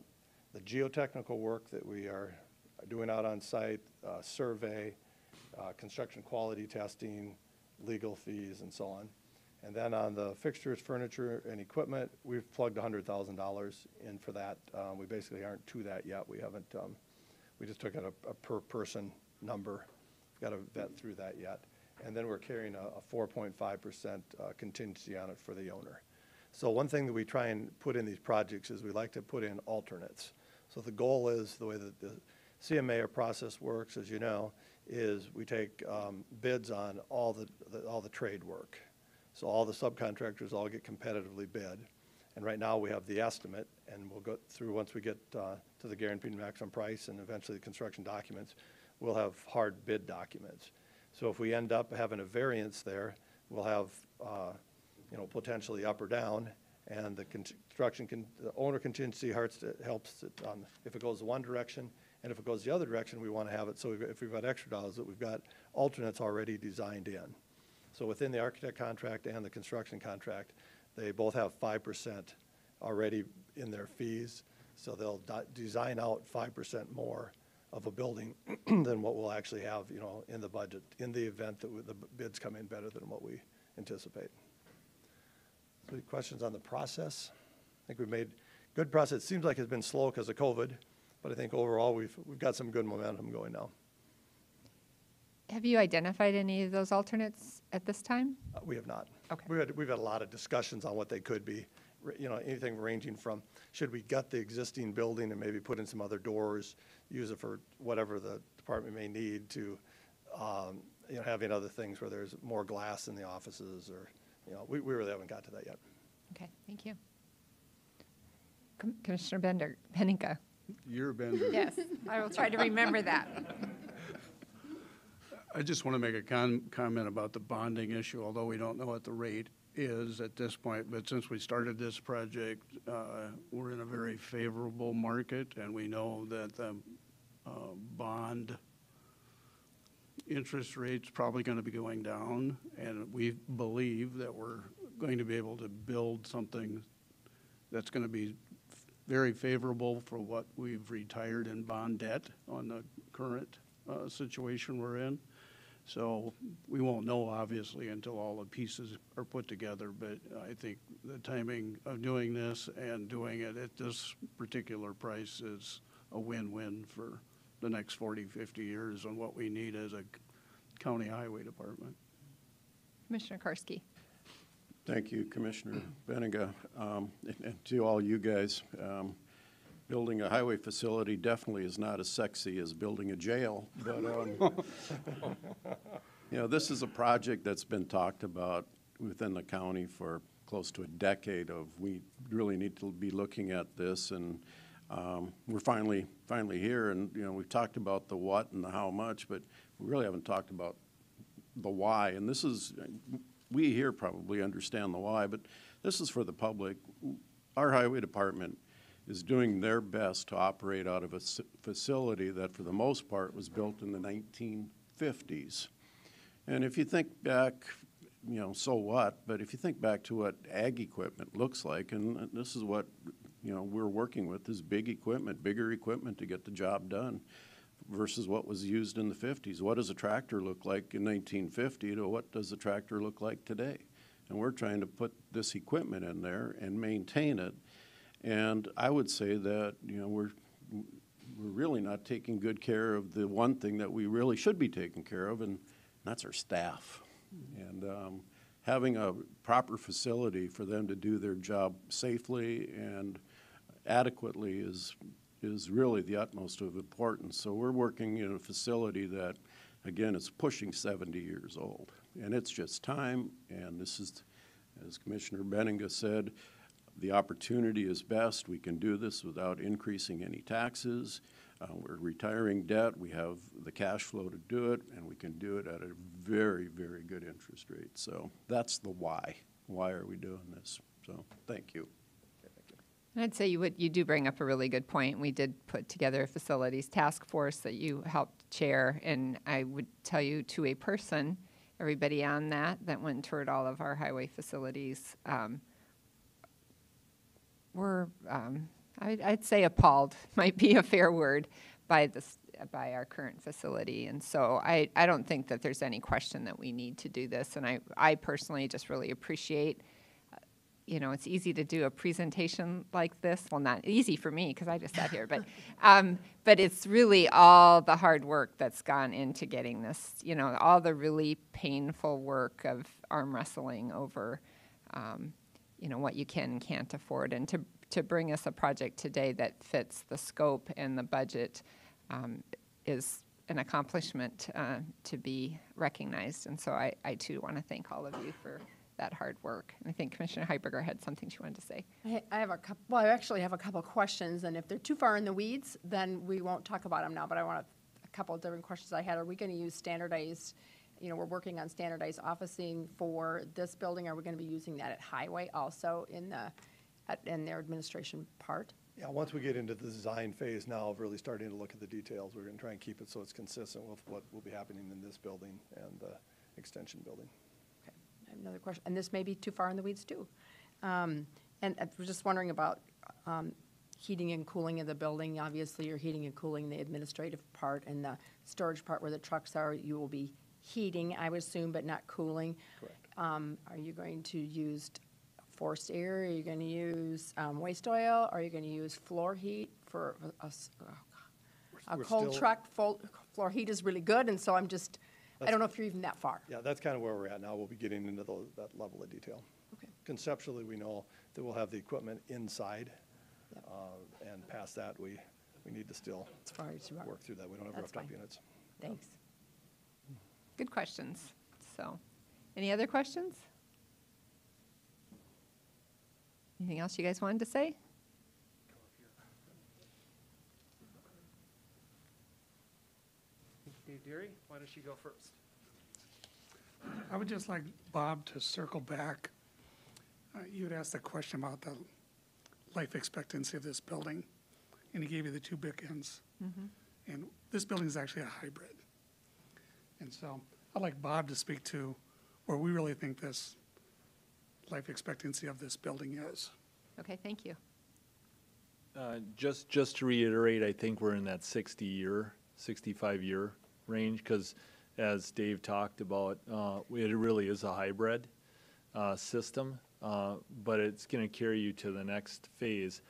the geotechnical work that we are doing out on site, uh, survey, uh, construction quality testing, legal fees, and so on. And then on the fixtures, furniture, and equipment, we've plugged hundred thousand dollars in for that. Uh, we basically aren't to that yet. We haven't, um, we just took it a, a per person number. Got to vet through that yet. And then we're carrying a, a four point five percent uh, contingency on it for the owner. So one thing that we try and put in these projects is we like to put in alternates. So the goal is, the way that the CMAR process works, as you know, is we take um, bids on all the, the- all the trade work. So all the subcontractors all get competitively bid. And right now, we have the estimate, and we'll go through, once we get uh, to the guaranteed maximum price and eventually the construction documents, we'll have hard bid documents. So if we end up having a variance there, we'll have, uh, you know, potentially up or down, and the construction, con- the owner contingency hearts, helps it if it goes one direction, and if it goes the other direction, we want to have it, so if we've got extra dollars, that we've got alternates already designed in. So within the architect contract and the construction contract, they both have five percent already in their fees. So they'll design out five percent more of a building than what we'll actually have, you know, in the budget, in the event that the bids come in better than what we anticipate. So any questions on the process? I think we've made good process. It seems like it's been slow because of COVID, but I think overall, we've, we've got some good momentum going now. Have you identified any of those alternates at this time? Uh, We have not. Okay. We've had, we've had a lot of discussions on what they could be, you know, anything ranging from, should we gut the existing building and maybe put in some other doors, use it for whatever the department may need to, um, you know, having other things where there's more glass in the offices or, you know, we, we really haven't got to that yet. Okay, thank you. Com- Commissioner Bender, Beninga. You're Bender. Yes, I will try to remember that. I just want to make a con- comment about the bonding issue, although we don't know what the rate is at this point. But since we started this project, uh, we're in a very favorable market, and we know that the uh, bond interest rate's probably going to be going down, and we believe that we're going to be able to build something that's going to be very favorable for what we've retired in bond debt on the current uh, situation we're in. So we won't know, obviously, until all the pieces are put together, but I think the timing of doing this and doing it at this particular price is a win-win for the next 40, 50 years on what we need as a county highway department. Commissioner Karsky. Thank you, Commissioner Beninga. Um, And and to all you guys, um, building a highway facility definitely is not as sexy as building a jail, but, um, you know, this is a project that's been talked about within the county for close to a decade of, we really need to be looking at this, and um, we're finally, finally here, and, you know, we've talked about the what and the how much, but we really haven't talked about the why, and this is, we here probably understand the why, but this is for the public. Our highway department is doing their best to operate out of a facility that, for the most part, was built in the 1950s. And if you think back, you know, so what? But if you think back to what ag equipment looks like, and this is what, you know, we're working with, is big equipment, bigger equipment to get the job done versus what was used in the 50s. What does a tractor look like in 1950 to what does a tractor look like today? And we're trying to put this equipment in there and maintain it. And I would say that, you know, we're, we're really not taking good care of the one thing that we really should be taking care of, and that's our staff. And um, having a proper facility for them to do their job safely and adequately is, is really the utmost of importance. So we're working in a facility that, again, is pushing 70 years old. And it's just time, and this is, as Commissioner Beninga said, the opportunity is best. We can do this without increasing any taxes. Uh, we're retiring debt. We have the cash flow to do it, and we can do it at a very, very good interest rate. So that's the why. Why are we doing this? So, thank you. I'd say you would, you do bring up a really good point. We did put together a facilities task force that you helped chair, and I would tell you to a person, everybody on that, that went toured all of our highway facilities, um, were, um, I'd, I'd say appalled, might be a fair word, by this, by our current facility. And so I, I don't think that there's any question that we need to do this. And I, I personally just really appreciate, uh, you know, it's easy to do a presentation like this. Well, not easy for me because I just sat here, but, um, but it's really all the hard work that's gone into getting this, you know, all the really painful work of arm wrestling over, um, you know, what you can and can't afford. And to, to bring us a project today that fits the scope and the budget um, is an accomplishment uh, to be recognized. And so I, I too want to thank all of you for that hard work. And I think Commissioner Heiberger had something she wanted to say. I I have a couple, well, I actually have a couple questions, and if they're too far in the weeds, then we won't talk about them now, but I want a couple of different questions I had. Are we going to use standardized, you know, we're working on standardized officing for this building. Are we going to be using that at Highway also in the, at- in their administration part? Yeah, once we get into the design phase now of really starting to look at the details, we're gonna try and keep it so it's consistent with what will be happening in this building and the extension building. Okay, I have another question, and this may be too far in the weeds too. Um, And I was just wondering about um, heating and cooling of the building. Obviously, you're heating and cooling the administrative part and the storage part where the trucks are. You will be heating, I would assume, but not cooling. Correct. Um, Are you going to use forced air? Are you going to use um, waste oil? Are you going to use floor heat for a we're cold still- truck? Full- Floor heat is really good, and so I'm just, I don't know if you're even that far. Yeah, that's kind of where we're at now. We'll be getting into that level of detail. Okay. Conceptually, we know that we'll have the equipment inside. uh, And past that, we, we need to still As far as you are. work through that. We don't have That's rooftop fine. units. Thanks. Good questions. So, any other questions? Anything else you guys wanted to say? Dave Deary, why don't you go first? I would just like Bob to circle back. Uh, You had asked a question about the life expectancy of this building, and he gave you the two big bookends. And this building is actually a hybrid. And so I'd like Bob to speak to where we really think this life expectancy of this building is. Okay, thank you. Uh, Just, just to reiterate, I think we're in that 60-year, 65-year range, because as Dave talked about, uh, it really is a hybrid uh, system, uh, but it's going to carry you to the next phase.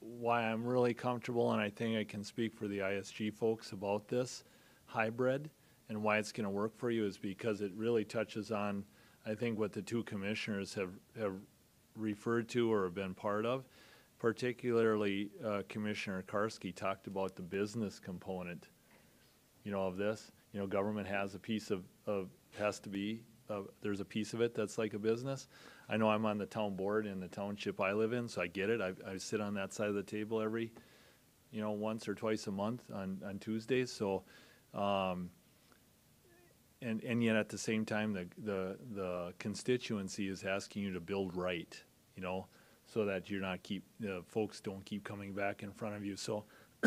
Why I'm really comfortable, and I think I can speak for the ISG folks about this hybrid, and why it's going to work for you is because it really touches on, I think, what the two commissioners have, have referred to or have been part of. Particularly, uh, Commissioner Karsky talked about the business component, you know, of this. You know, government has a piece of, of, has to be, uh, there's a piece of it that's like a business. I know I'm on the town board in the township I live in, so I get it. I, I sit on that side of the table every, you know, once or twice a month on, on Tuesdays, so, um, and, and yet at the same time, the, the, the constituency is asking you to build right, you know, so that you're not keep, the folks don't keep coming back in front of you. So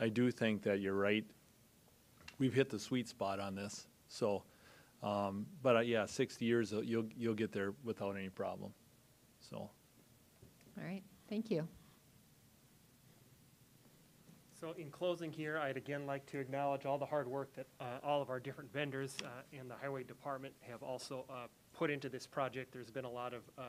I do think that you're right. We've hit the sweet spot on this, so, um, but uh, yeah, sixty years, you'll, you'll get there without any problem, so. All right, thank you. So in closing here, I'd again like to acknowledge all the hard work that uh, all of our different vendors uh, and the Highway Department have also uh, put into this project. There's been a lot of uh,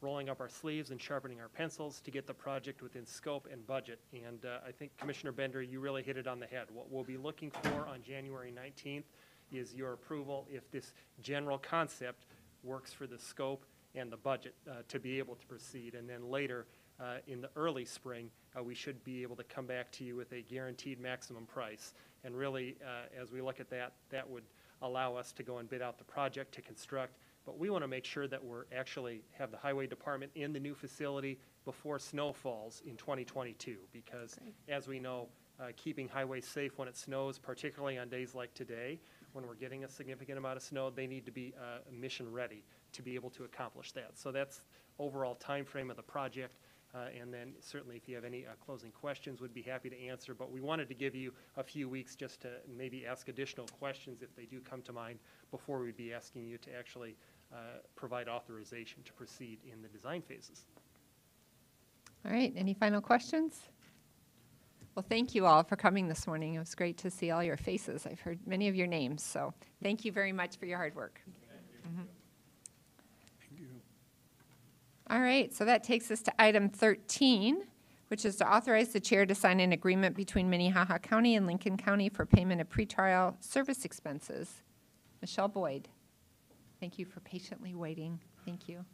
rolling up our sleeves and sharpening our pencils to get the project within scope and budget. And uh, I think Commissioner Bender, you really hit it on the head. What we'll be looking for on January 19th is your approval if this general concept works for the scope and the budget uh, to be able to proceed. And then later, in the early spring, uh, we should be able to come back to you with a guaranteed maximum price. And really, uh, as we look at that, that would allow us to go and bid out the project to construct. But we want to make sure that we're actually have the highway department in the new facility before snow falls in 2022. Because as we know, uh, keeping highways safe when it snows, particularly on days like today, when we're getting a significant amount of snow, they need to be uh, mission ready to be able to accomplish that. So that's overall time frame of the project. Uh, And then certainly if you have any uh, closing questions, we'd be happy to answer. But we wanted to give you a few weeks just to maybe ask additional questions if they do come to mind before we'd be asking you to actually uh, provide authorization to proceed in the design phases. All right, any final questions? Well, thank you all for coming this morning. It was great to see all your faces. I've heard many of your names, so thank you very much for your hard work. All right, so that takes us to item 13, which is to authorize the chair to sign an agreement between Minnehaha County and Lincoln County for payment of pretrial service expenses. Michelle Boyd, thank you for patiently waiting. Thank you.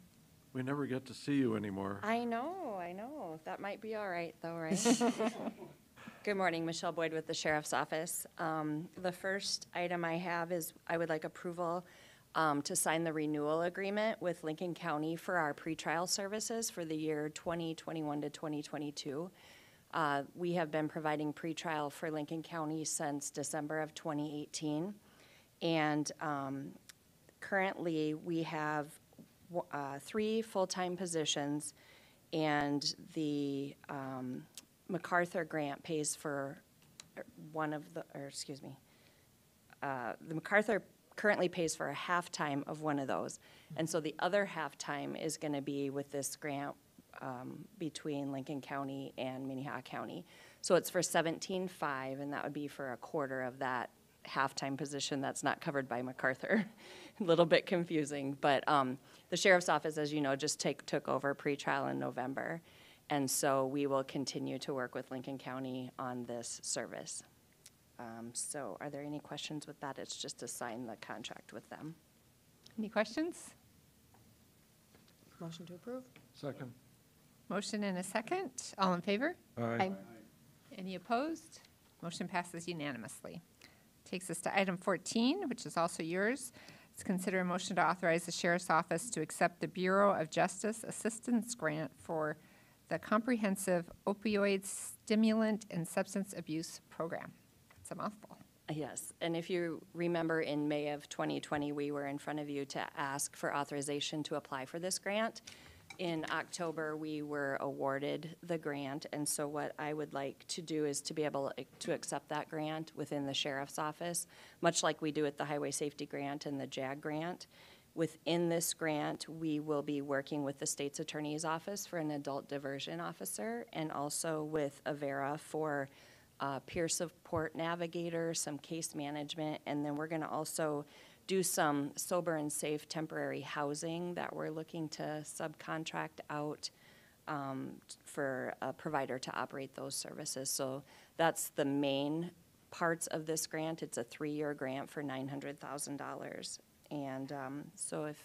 We never get to see you anymore. I know, I know. That might be all right, though, right? Good morning, Michelle Boyd with the Sheriff's Office. Um, The first item I have is I would like approval um, to sign the renewal agreement with Lincoln County for our pretrial services for the year 2021 to 2022. Uh, We have been providing pretrial for Lincoln County since December of 2018. And um, currently, we have uh, three full-time positions, and the um, MacArthur grant pays for uh, one of the, or excuse me, uh, the MacArthur currently pays for a half-time of one of those. And so the other half-time is going to be with this grant um, between Lincoln County and Minnehaha County. So it's for seventeen-five, and that would be for a quarter of that half-time position that's not covered by MacArthur. A little bit confusing, but um, the sheriff's office, as you know, just take, took over pretrial in November. And so we will continue to work with Lincoln County on this service. Um, So are there any questions with that? It's just to sign the contract with them. Any questions? Motion to approve? Second. Motion and a second. All in favor? Aye. Any opposed? Motion passes unanimously. Takes us to item 14, which is also yours. Let's consider a motion to authorize the Sheriff's Office to accept the Bureau of Justice Assistance Grant for the Comprehensive Opioid Stimulant and Substance Abuse Program. It's a mouthful. Yes, and if you remember, in May of 2020, we were in front of you to ask for authorization to apply for this grant. In October, we were awarded the grant, and so what I would like to do is to be able to accept that grant within the sheriff's office, much like we do with the Highway Safety Grant and the JAG Grant. Within this grant, we will be working with the state's attorney's office for an adult diversion officer, and also with Avera for uh, peer support navigator, some case management, and then we're going to also do some sober and safe temporary housing that we're looking to subcontract out um, for a provider to operate those services. So that's the main parts of this grant. It's a three-year grant for $900,000. And um, so if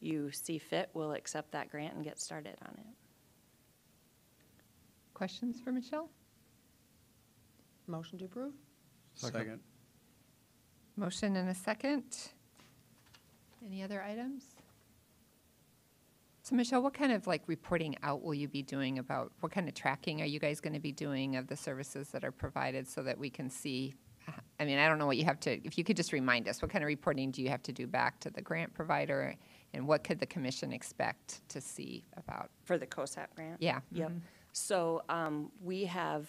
you see fit, we'll accept that grant and get started on it. Questions for Michelle? Motion to approve? Second. Motion and a second. Any other items? So Michelle, what kind of like reporting out will you be doing about, what kind of tracking are you guys going to be doing of the services that are provided so that we can see? I mean, I don't know what you have to, if you could just remind us, what kind of reporting do you have to do back to the grant provider? And what could the commission expect to see about? For the COSAP grant? Yeah. Yep. mhm. So um, we have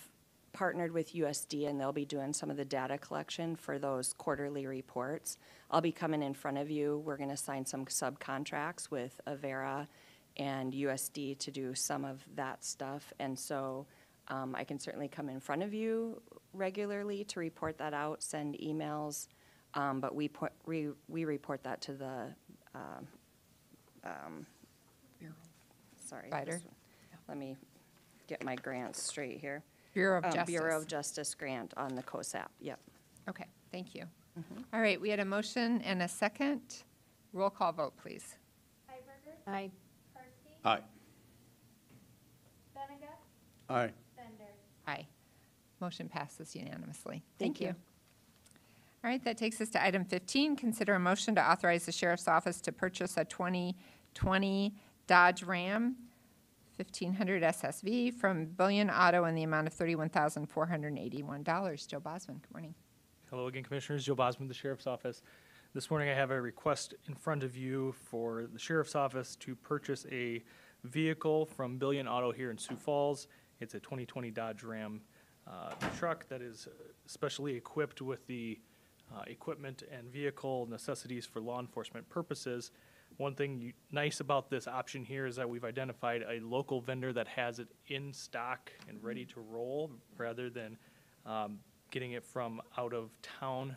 partnered with USD, and they'll be doing some of the data collection for those quarterly reports. I'll be coming in front of you. We're going to sign some subcontracts with Avera and USD to do some of that stuff. And so um, I can certainly come in front of you regularly to report that out, send emails, um, but we put, we, we report that to the, um, um, sorry. Provider. Let me get my grants straight here. Bureau of Um, Bureau Justice. of Justice grant on the COSAP, yep. Okay, thank you. All right, we had a motion and a second. Roll call vote, please. Heiberger, Aye. Karsky, Aye. Beninga, Aye. Bender. Aye. Motion passes unanimously. Thank Thank you. you. All right, that takes us to item 15. Consider a motion to authorize the sheriff's office to purchase a 2020 Dodge Ram 1500 SSV from Billion Auto in the amount of $31,481. Joe Bosman, good morning. Hello again, Commissioners. Joe Bosman, the Sheriff's Office. This morning, I have a request in front of you for the Sheriff's Office to purchase a vehicle from Billion Auto here in Sioux Falls. It's a 2020 Dodge Ram uh, truck that is specially equipped with the uh, equipment and vehicle necessities for law enforcement purposes. One thing you- nice about this option here is that we've identified a local vendor that has it in stock and ready to roll, rather than um, getting it from out of town.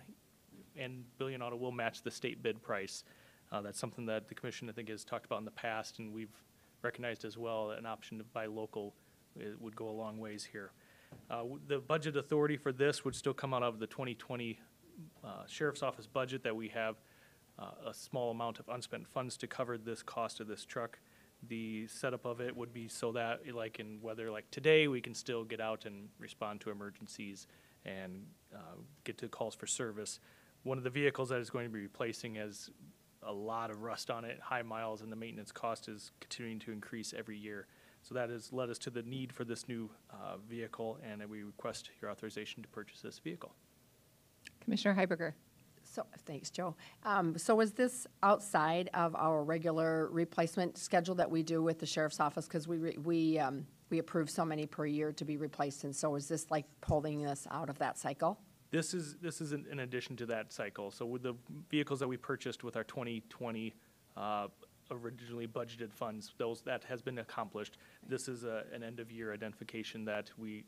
And Billion Auto will match the state bid price. Uh, That's something that the commission, I think, has talked about in the past, and we've recognized as well, that an option to buy local uh, would go a long ways here. Uh, The budget authority for this would still come out of the 2020 uh, Sheriff's Office budget that we have uh, a small amount of unspent funds to cover this cost of this truck. The setup of it would be so that, like in weather like today, we can still get out and respond to emergencies and uh, get to calls for service. One of the vehicles that is going to be replacing has a lot of rust on it, high miles, and the maintenance cost is continuing to increase every year. So that has led us to the need for this new uh, vehicle, and we request your authorization to purchase this vehicle. Commissioner Heiberger. So, thanks, Joe. Um, so is this outside of our regular replacement schedule that we do with the sheriff's office? Because we, re- we, um, we approve so many per year to be replaced, and so is this like pulling this out of that cycle? This is, this is in in addition to that cycle. So with the vehicles that we purchased with our 2020 uh, originally budgeted funds, those, that has been accomplished. This is a- an end-of-year identification that we,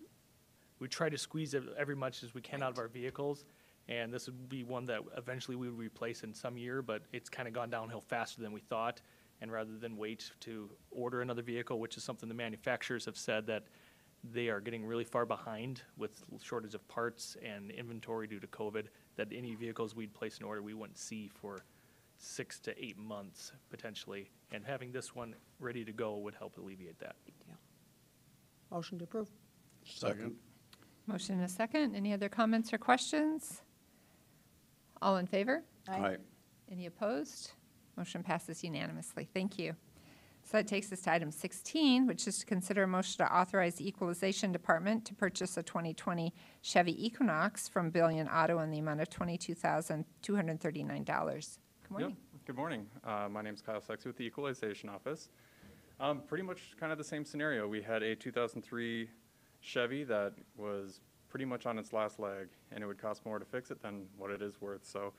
we try to squeeze ev- every much as we can out of our vehicles. And this would be one that eventually we would replace in some year, but it's kind of gone downhill faster than we thought. And rather than wait to order another vehicle, which is something the manufacturers have said that they are getting really far behind with shortage of parts and inventory due to COVID, that any vehicles we'd place an order, we wouldn't see for six to eight months potentially. And having this one ready to go would help alleviate that. Motion to approve. Second. Motion and a second. Any other comments or questions? All in favor? Aye. Any opposed? Motion passes unanimously. Thank you. So that takes us to item 16, which is to consider a motion to authorize the Equalization Department to purchase a 2020 Chevy Equinox from Billion Auto in the amount of $22,239. Good morning. Yep. Good morning. Uh, My name's Kyle Sexy with the Equalization Office. Um, Pretty much kind of the same scenario. We had a 2003 Chevy that was pretty much on its last leg, and it would cost more to fix it than what it is worth. So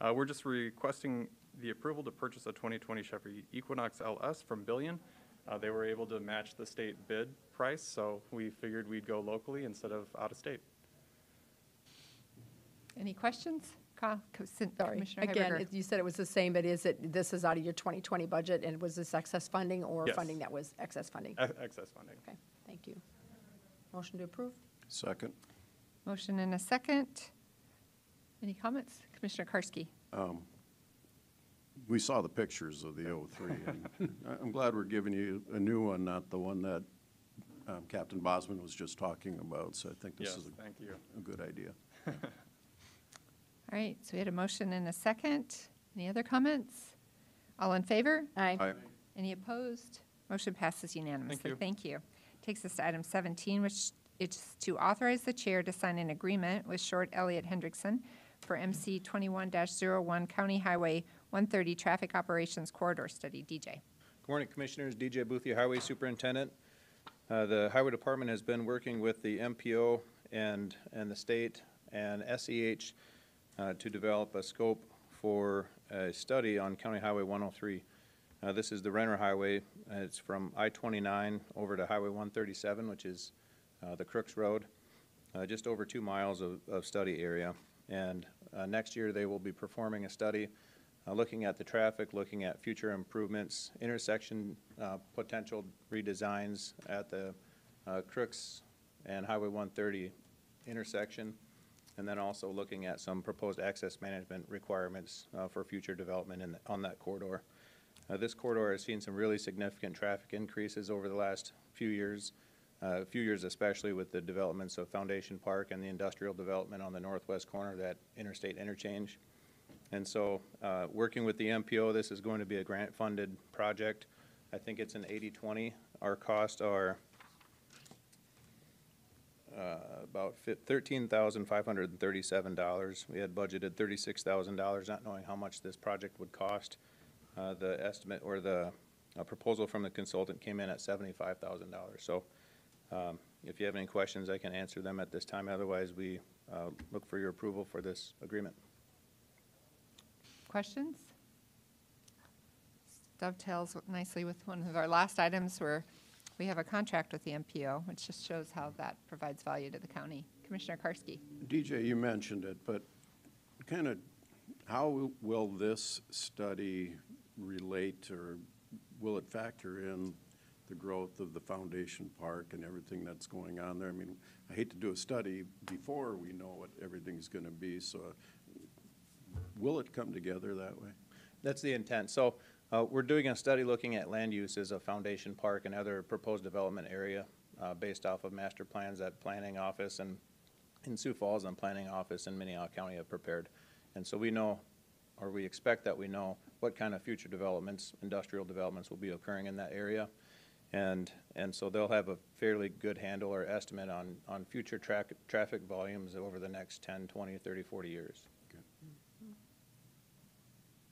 uh, we're just requesting the approval to purchase a 2020 Chevy Equinox LS from Billion. Uh, They were able to match the state bid price, so we figured we'd go locally instead of out of state. Any questions? Kyle, Sorry. Again, Heiberger. it- you said it was the same, but is it, this is out of your 2020 budget, and was this excess funding or Yes. funding that was excess funding? E- Excess funding. Okay, thank you. Motion to approve? Second. Motion and a second. Any comments? Commissioner Karsky. Um, We saw the pictures of the '03, and I- I'm glad we're giving you a new one, not the one that um, Captain Bosman was just talking about, so I think this Yes, is a- thank you. a good idea. All right, so we had a motion and a second. Any other comments? All in favor? Aye. Aye. Any opposed? Motion passes unanimously. Thank you. Thank you. Takes us to item 17, which is to authorize the chair to sign an agreement with Short Elliott Hendrickson for MC 21-01 County Highway 130 Traffic Operations Corridor Study. DJ. Good morning, Commissioners. DJ Buthe, Highway Superintendent. Uh, The Highway Department has been working with the MPO and, and the state and SEH uh, to develop a scope for a study on County Highway 103. Uh, This is the Renner Highway. It's from I-29 over to Highway 137, which is the Crooks Road, uh, just over two miles of, of study area. And uh, next year, they will be performing a study uh, looking at the traffic, looking at future improvements, intersection uh, potential redesigns at the uh, Crooks and Highway 130 intersection, and then also looking at some proposed access management requirements uh, for future development in, the- on that corridor. Uh, This corridor has seen some really significant traffic increases over the last few years, uh, a few years especially with the developments of Foundation Park and the industrial development on the northwest corner of that interstate interchange. And so, uh, working with the MPO, this is going to be a grant-funded project. I think it's an 80-20. Our costs are uh, about $13,537. We had budgeted $36,000, not knowing how much this project would cost. Uh, The estimate, or the a proposal from the consultant came in at seventy-five thousand dollars. So um, if you have any questions, I can answer them at this time. Otherwise, we uh, look for your approval for this agreement. Questions? Dovetails nicely with one of our last items where we have a contract with the MPO, which just shows how that provides value to the county. Commissioner Karsky. DJ, you mentioned it, but kind of, how will this study relate or will it factor in the growth of the foundation park and everything that's going on there? I mean, I hate to do a study before we know what everything's going to be, so will it come together that way? That's the intent. So uh, we're doing a study looking at land use as a foundation park and other proposed development area uh, based off of master plans that planning office and in Sioux Falls and planning office in Minnehaha County have prepared. And so we know, or we expect that we know what kind of future developments, industrial developments will be occurring in that area. And, and so they'll have a fairly good handle or estimate on, on future track, traffic volumes over the next 10, 20, 30, 40 years.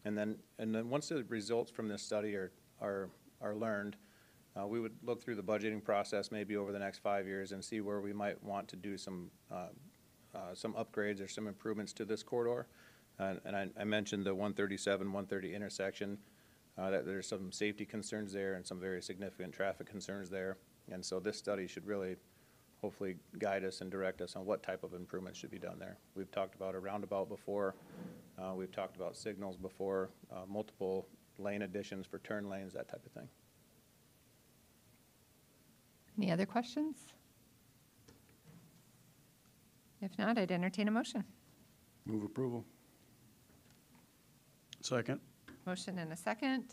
And then, and then once the results from this study are, are, are learned, uh, we would look through the budgeting process maybe over the next five years and see where we might want to do some, uh, uh, some upgrades or some improvements to this corridor. And, and I, I mentioned the one thirty-seven, one thirty intersection, uh, that there's some safety concerns there and some very significant traffic concerns there. And so this study should really hopefully guide us and direct us on what type of improvements should be done there. We've talked about a roundabout before, uh, we've talked about signals before, uh, multiple lane additions for turn lanes, that type of thing. Any other questions? If not, I'd entertain a motion. Move approval. Second. Motion and a second.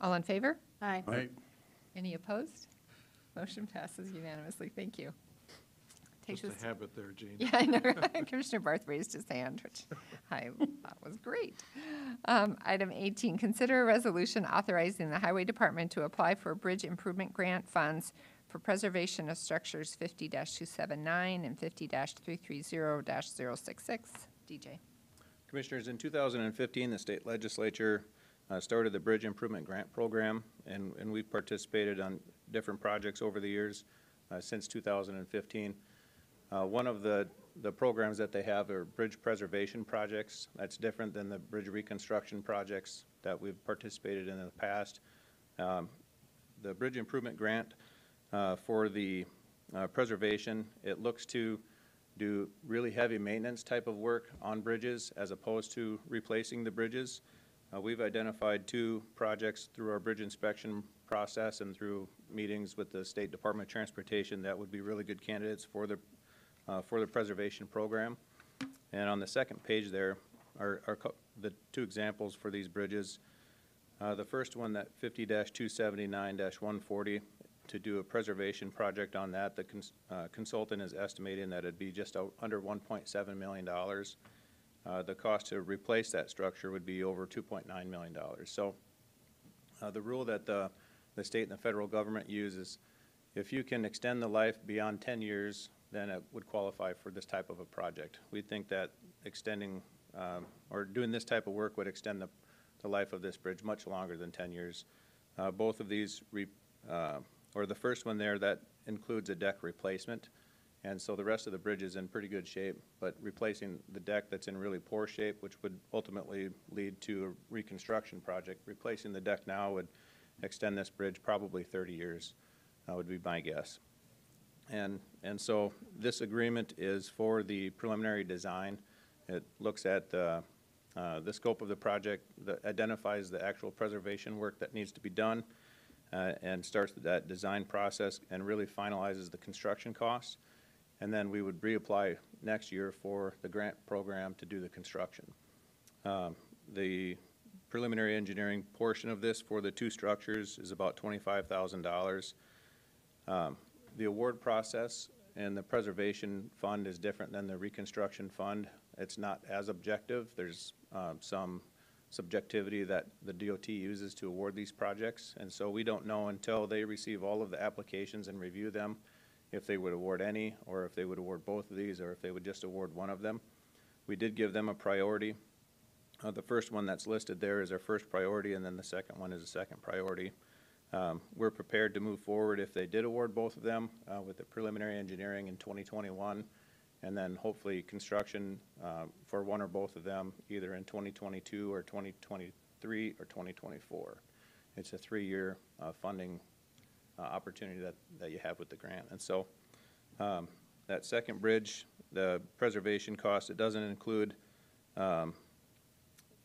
All in favor? Aye. Aye. Any opposed? Motion passes unanimously. Thank you. Takes Just us- a habit there, Jean. Yeah, I know. Commissioner Barth raised his hand, which I thought was great. Um, Item 18, consider a resolution authorizing the Highway Department to apply for bridge improvement grant funds for preservation of structures 50-279 and 50-330-066. DJ. Commissioners, in 2015, the state legislature uh, started the Bridge Improvement Grant Program, and, and we've participated on different projects over the years uh, since 2015. Uh, One of the, the programs that they have are bridge preservation projects. That's different than the bridge reconstruction projects that we've participated in in the past. Um, The Bridge Improvement Grant uh, for the uh, preservation, it looks to do really heavy maintenance type of work on bridges as opposed to replacing the bridges. Uh, we've identified two projects through our bridge inspection process and through meetings with the State Department of Transportation that would be really good candidates for the, uh, for the preservation program. And on the second page there are, are the two examples for these bridges. Uh, the first one, that 50-279-140, to do a preservation project on that, the cons- uh, consultant is estimating that it'd be just under one point seven million dollars. Uh, The cost to replace that structure would be over two point nine million dollars. So uh, the rule that the, the state and the federal government uses, if you can extend the life beyond ten years, then it would qualify for this type of a project. We think that extending, um, or doing this type of work would extend the, the life of this bridge much longer than ten years. Uh, Both of these, re- uh, or the first one there, that includes a deck replacement. And so the rest of the bridge is in pretty good shape, but replacing the deck that's in really poor shape, which would ultimately lead to a reconstruction project, replacing the deck now would extend this bridge probably thirty years, uh, would be my guess. And, and so this agreement is for the preliminary design. It looks at the, uh, the scope of the project, that identifies the actual preservation work that needs to be done, uh, and starts that design process and really finalizes the construction costs. And then we would reapply next year for the grant program to do the construction. Um, The preliminary engineering portion of this for the two structures is about twenty-five thousand dollars. Um, The award process and the preservation fund is different than the reconstruction fund. It's not as objective. There's um, some subjectivity that the DOT uses to award these projects. And so we don't know until they receive all of the applications and review them if they would award any, or if they would award both of these, or if they would just award one of them. We did give them a priority Uh, The first one that's listed there is our first priority, and then the second one is a second priority. Um, We're prepared to move forward if they did award both of them uh, with the preliminary engineering in 2021, and then hopefully construction uh, for one or both of them, either in 2022 or 2023 or 2024. It's a three-year uh, funding uh, opportunity that, that you have with the grant. And so um, that second bridge, the preservation cost, it doesn't include um,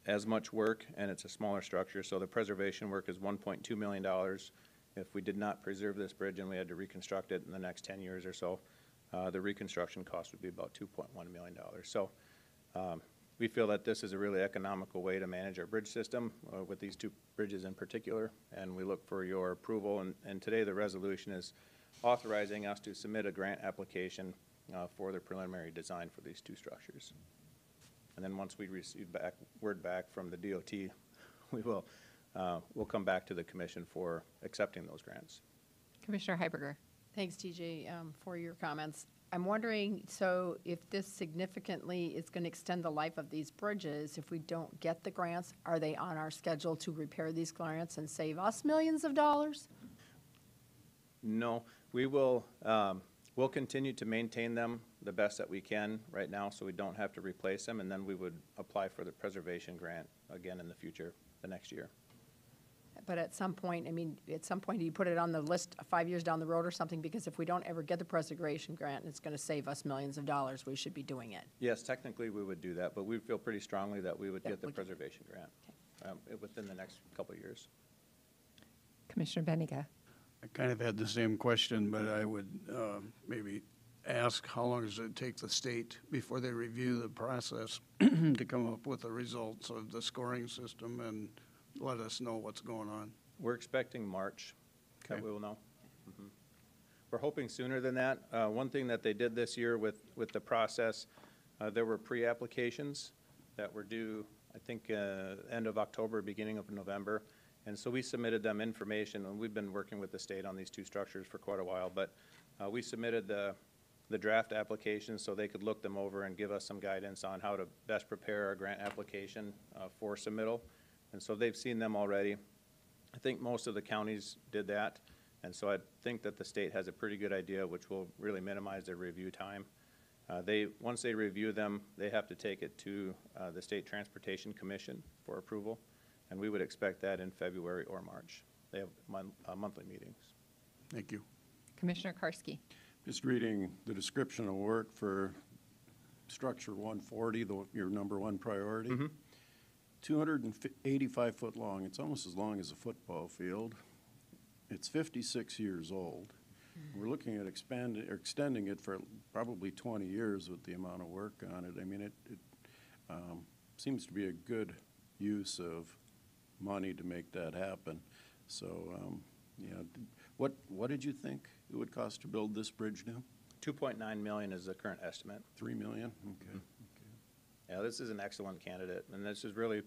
as much work, and it's a smaller structure, so the preservation work is one point two million dollars. If we did not preserve this bridge and we had to reconstruct it in the next ten years or so, uh, the reconstruction cost would be about two point one million dollars. So, um, we feel that this is a really economical way to manage our bridge system, uh, with these two bridges in particular, and we look for your approval, and, and today the resolution is authorizing us to submit a grant application, uh, for the preliminary design for these two structures. And then once we receive back, word back from the DOT, we will, uh, we'll come back to the commission for accepting those grants. Commissioner Heiberger. Thanks, DJ, um, for your comments. I'm wondering, so if this significantly is going to extend the life of these bridges, if we don't get the grants, are they on our schedule to repair these grants and save us millions of dollars? No, we will, um, we'll continue to maintain them the best that we can right now, so we don't have to replace them, and then we would apply for the preservation grant again in the future, the next year. But at some point, I mean, at some point, do you put it on the list five years down the road or something? Because if we don't ever get the preservation grant and it's going to save us millions of dollars, we should be doing it. Yes, technically, we would do that, but we feel pretty strongly that we would Yeah, get the we can- preservation grant, um, within the next couple of years. Commissioner Beninga. I kind of had the same question, but I would uh, maybe ask, how long does it take the state before they review the process to come up with the results of the scoring system and let us know what's going on? We're expecting March that Okay. we will know. Mhm. We're hoping sooner than that. Uh, One thing that they did this year with, with the process, uh, there were pre-applications that were due, I think, uh, end of October, beginning of November. And so we submitted them information, and we've been working with the state on these two structures for quite a while. But uh, we submitted the, the draft applications so they could look them over and give us some guidance on how to best prepare our grant application uh, for submittal. And so they've seen them already. I think most of the counties did that, and so I think that the state has a pretty good idea, which will really minimize their review time. Uh, They, once they review them, they have to take it to uh, the State Transportation Commission for approval, and we would expect that in February or March. They have mon- uh, monthly meetings. Thank you. Commissioner Karsky. Just reading the description of work for structure 140, the, your number one priority. 285 foot long, it's almost as long as a football field. It's 56 years old. We're looking at expanding, or extending it for probably 20 years with the amount of work on it. I mean, it, it um, seems to be a good use of money to make that happen. So, um, you know, d- what, what did you think it would cost to build this bridge now? 2.9 million is the current estimate. 3 million? Okay. Yeah, this is an excellent candidate, and this is really,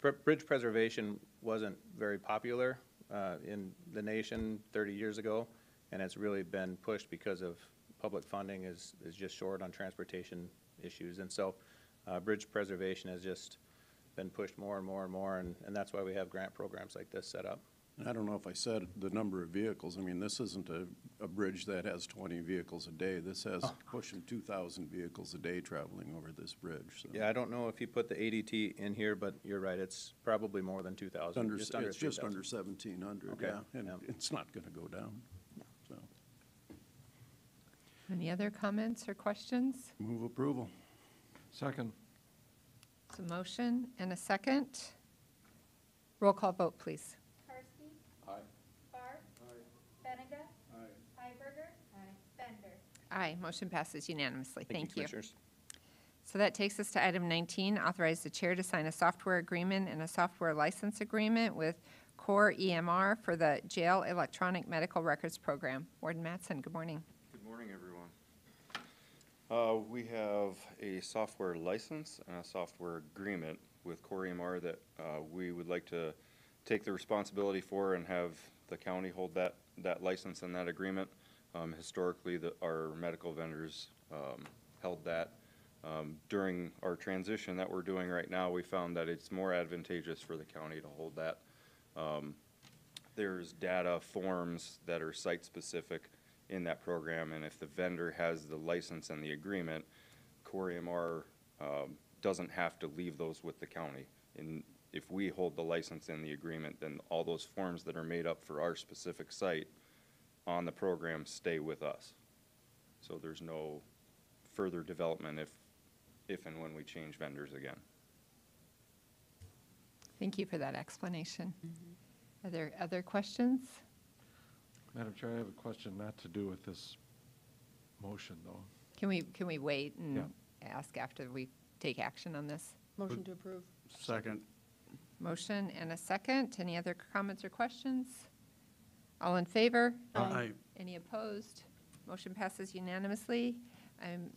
bridge preservation wasn't very popular uh, in the nation 30 years ago, and it's really been pushed because of public funding is, is just short on transportation issues. And so, uh, bridge preservation has just been pushed more and more and more, and, and that's why we have grant programs like this set up. I don't know if I said the number of vehicles. I mean, this isn't a, a bridge that has 20 vehicles a day. This has pushing 2,000 vehicles a day traveling over this bridge, so. Yeah, I don't know if you put the ADT in here, but you're right, it's probably more than 2,000. It's under, just under it's just 3,000. under 1,700, Okay, yeah, and yeah. it's not gonna go down, so. Any other comments or questions? Move approval. Second. It's a motion and a second. Roll call vote, please. Karsky. Aye. Barth. Beninga. Heiberger. Bender. Aye, motion passes unanimously. Thank you. Commissioners. So that takes us to item 19, authorize the chair to sign a software agreement and a software license agreement with CorEMR for the Jail Electronic Medical Records Program. Warden Matson, good morning. Good morning, everyone. Uh, we have a software license and a software agreement with CorEMR that uh, we would like to take the responsibility for and have the county hold that, that license and that agreement. Um, Historically, the, our medical vendors um, held that Um, During our transition that we're doing right now, we found that it's more advantageous for the county to hold that. Um, There's data forms that are site-specific in that program, and if the vendor has the license and the agreement, CorEMR um, doesn't have to leave those with the county. And if we hold the license and the agreement, then all those forms that are made up for our specific site on the program stay with us. So there's no further development if, if and when we change vendors again. Thank you for that explanation. Mm-hmm. Are there other questions? Madam Chair, I have a question not to do with this motion, though. Can we, can we wait and Yeah. ask after we take action on this? Motion to approve. Second. Motion and a second. Any other comments or questions? All in favor? Aye. Aye. Any opposed? Motion passes unanimously. I'm,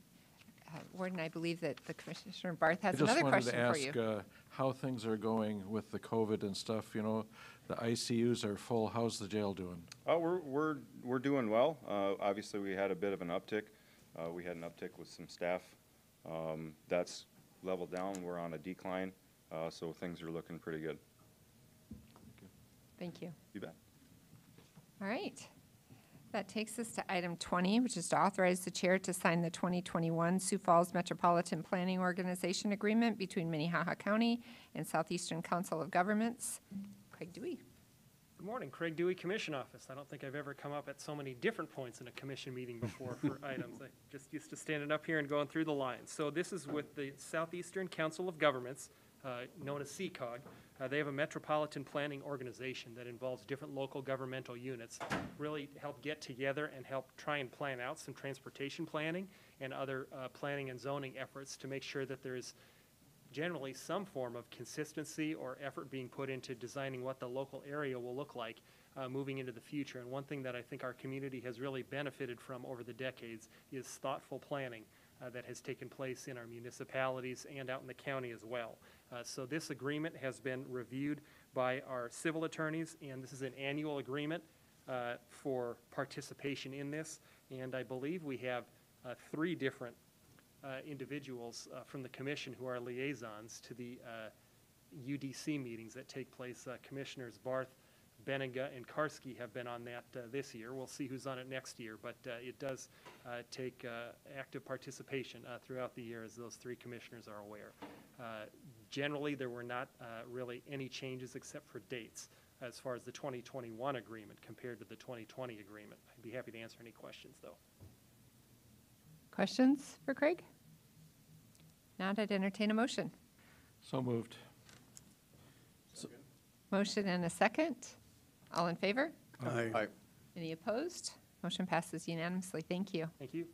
uh, Warden, I believe that the Commissioner Barth has another question for you. I just wanted to ask uh, how things are going with the COVID and stuff, you know, the ICUs are full, how's the jail doing? Uh, we're, we're, we're doing well. Uh, obviously, we had a bit of an uptick. Uh, we had an uptick with some staff. Um, that's leveled down. We're on a decline, uh, so things are looking pretty good. Thank you. You bet. All right. That takes us to item 20, which is to authorize the chair to sign the 2021 Sioux Falls Metropolitan Planning Organization Agreement between Minnehaha County and Southeastern Council of Governments. Craig Dewey. Good morning, Craig Dewey, Commission Office. I don't think I've ever come up at so many different points in a commission meeting before for items. I just used to standing up here and going through the lines. So this is with the Southeastern Council of Governments, uh, known as SECOG. Uh, They have a metropolitan planning organization that involves different local governmental units, really help get together and help try and plan out some transportation planning and other uh, planning and zoning efforts to make sure that there is generally some form of consistency or effort being put into designing what the local area will look like uh, moving into the future. And one thing that I think our community has really benefited from over the decades is thoughtful planning uh, that has taken place in our municipalities and out in the county as well. Uh, so this agreement has been reviewed by our civil attorneys, and this is an annual agreement uh, for participation in this. And I believe we have uh, three different uh, individuals uh, from the commission who are liaisons to the uh, UDC meetings that take place. Uh, Commissioners Barth, Beninga, and Karsky have been on that uh, this year. We'll see who's on it next year, but uh, it does uh, take uh, active participation uh, throughout the year, as those three commissioners are aware. Generally, there were not uh, really any changes except for dates as far as the 2021 agreement compared to the 2020 agreement. I'd be happy to answer any questions, though. Questions for Craig? Not, I'd entertain a motion. So moved. Motion and a second. All in favor? Aye. Any opposed? Motion passes unanimously. Thank you. Thank you.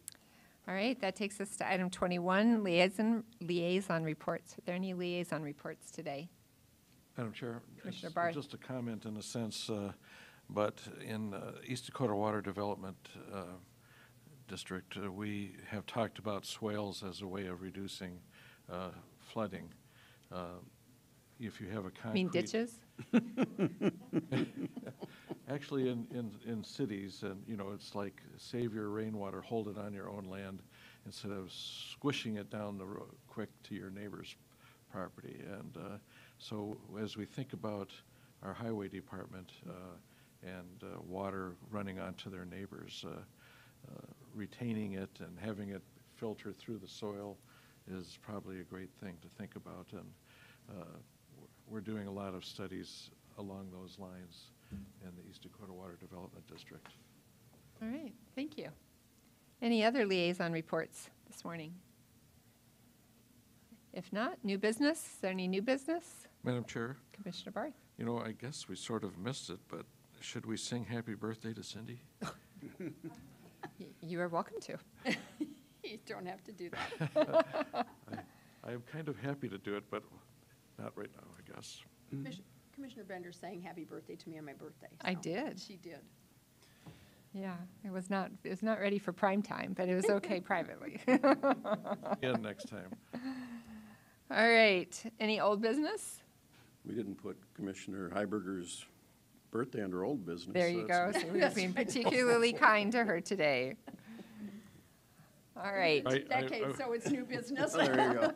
All right, that takes us to item 21, liaison, liaison reports. Are there any liaison reports today? Madam Chair? Commissioner Barth. Just a comment in a sense, uh, but in uh, East Dakota Water Development uh, District, uh, we have talked about swales as a way of reducing uh, flooding. Uh, If you have a concrete. Mean ditches? Actually, in, in, in cities, and, you know, it's like save your rainwater, hold it on your own land instead of squishing it down the road quick to your neighbor's property. And uh, so as we think about our highway department uh, and uh, water running onto their neighbors, uh, uh, retaining it and having it filter through the soil is probably a great thing to think about. And uh, we're doing a lot of studies along those lines in the East Dakota Water Development District. All right, thank you. Any other liaison reports this morning? If not, new business? Is there any new business? Madam Chair, Commissioner Barth? you know, I guess we sort of missed it, but should we sing happy birthday to Cindy? You are welcome to. You don't have to do that. I am kind of happy to do it, but not right now, I guess. Mm-hmm. Commis- Commissioner Bender sang happy birthday to me on my birthday. I so did. She did. Yeah, it was not, it was not ready for prime time, but it was okay privately. Again next time. All right, any old business? We didn't put Commissioner Heiberger's birthday under old business. There you go, That's- so we're being particularly kind to her today. All right. I- I- Decades, so it's new business. There you go.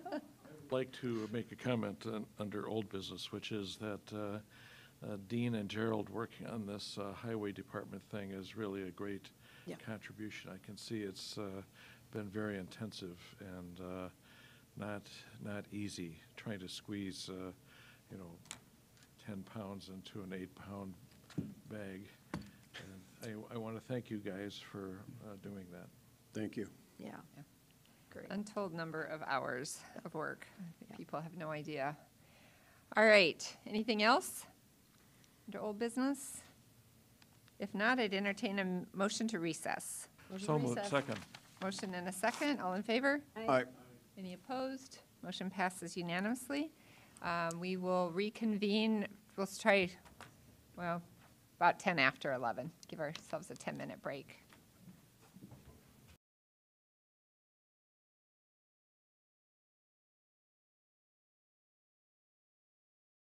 I'd like to make a comment on- under old business, which is that uh, uh, Dean and Gerald working on this uh, highway department thing is really a great Yeah. contribution. I can see it's uh, been very intensive and uh, not, not easy, trying to squeeze, uh, you know, 10 pounds into an eight-pound bag. And I, I want to thank you guys for uh, doing that. Thank you. Yeah. Great. Untold number of hours of work. People have no idea. All right, anything else? Under old business? If not, I'd entertain a m- motion to recess. So moved, second. Motion and a second, all in favor? Aye. Any opposed? Motion passes unanimously. Um, We will reconvene, let's try, well, about 10 after 11. Give ourselves a 10-minute break.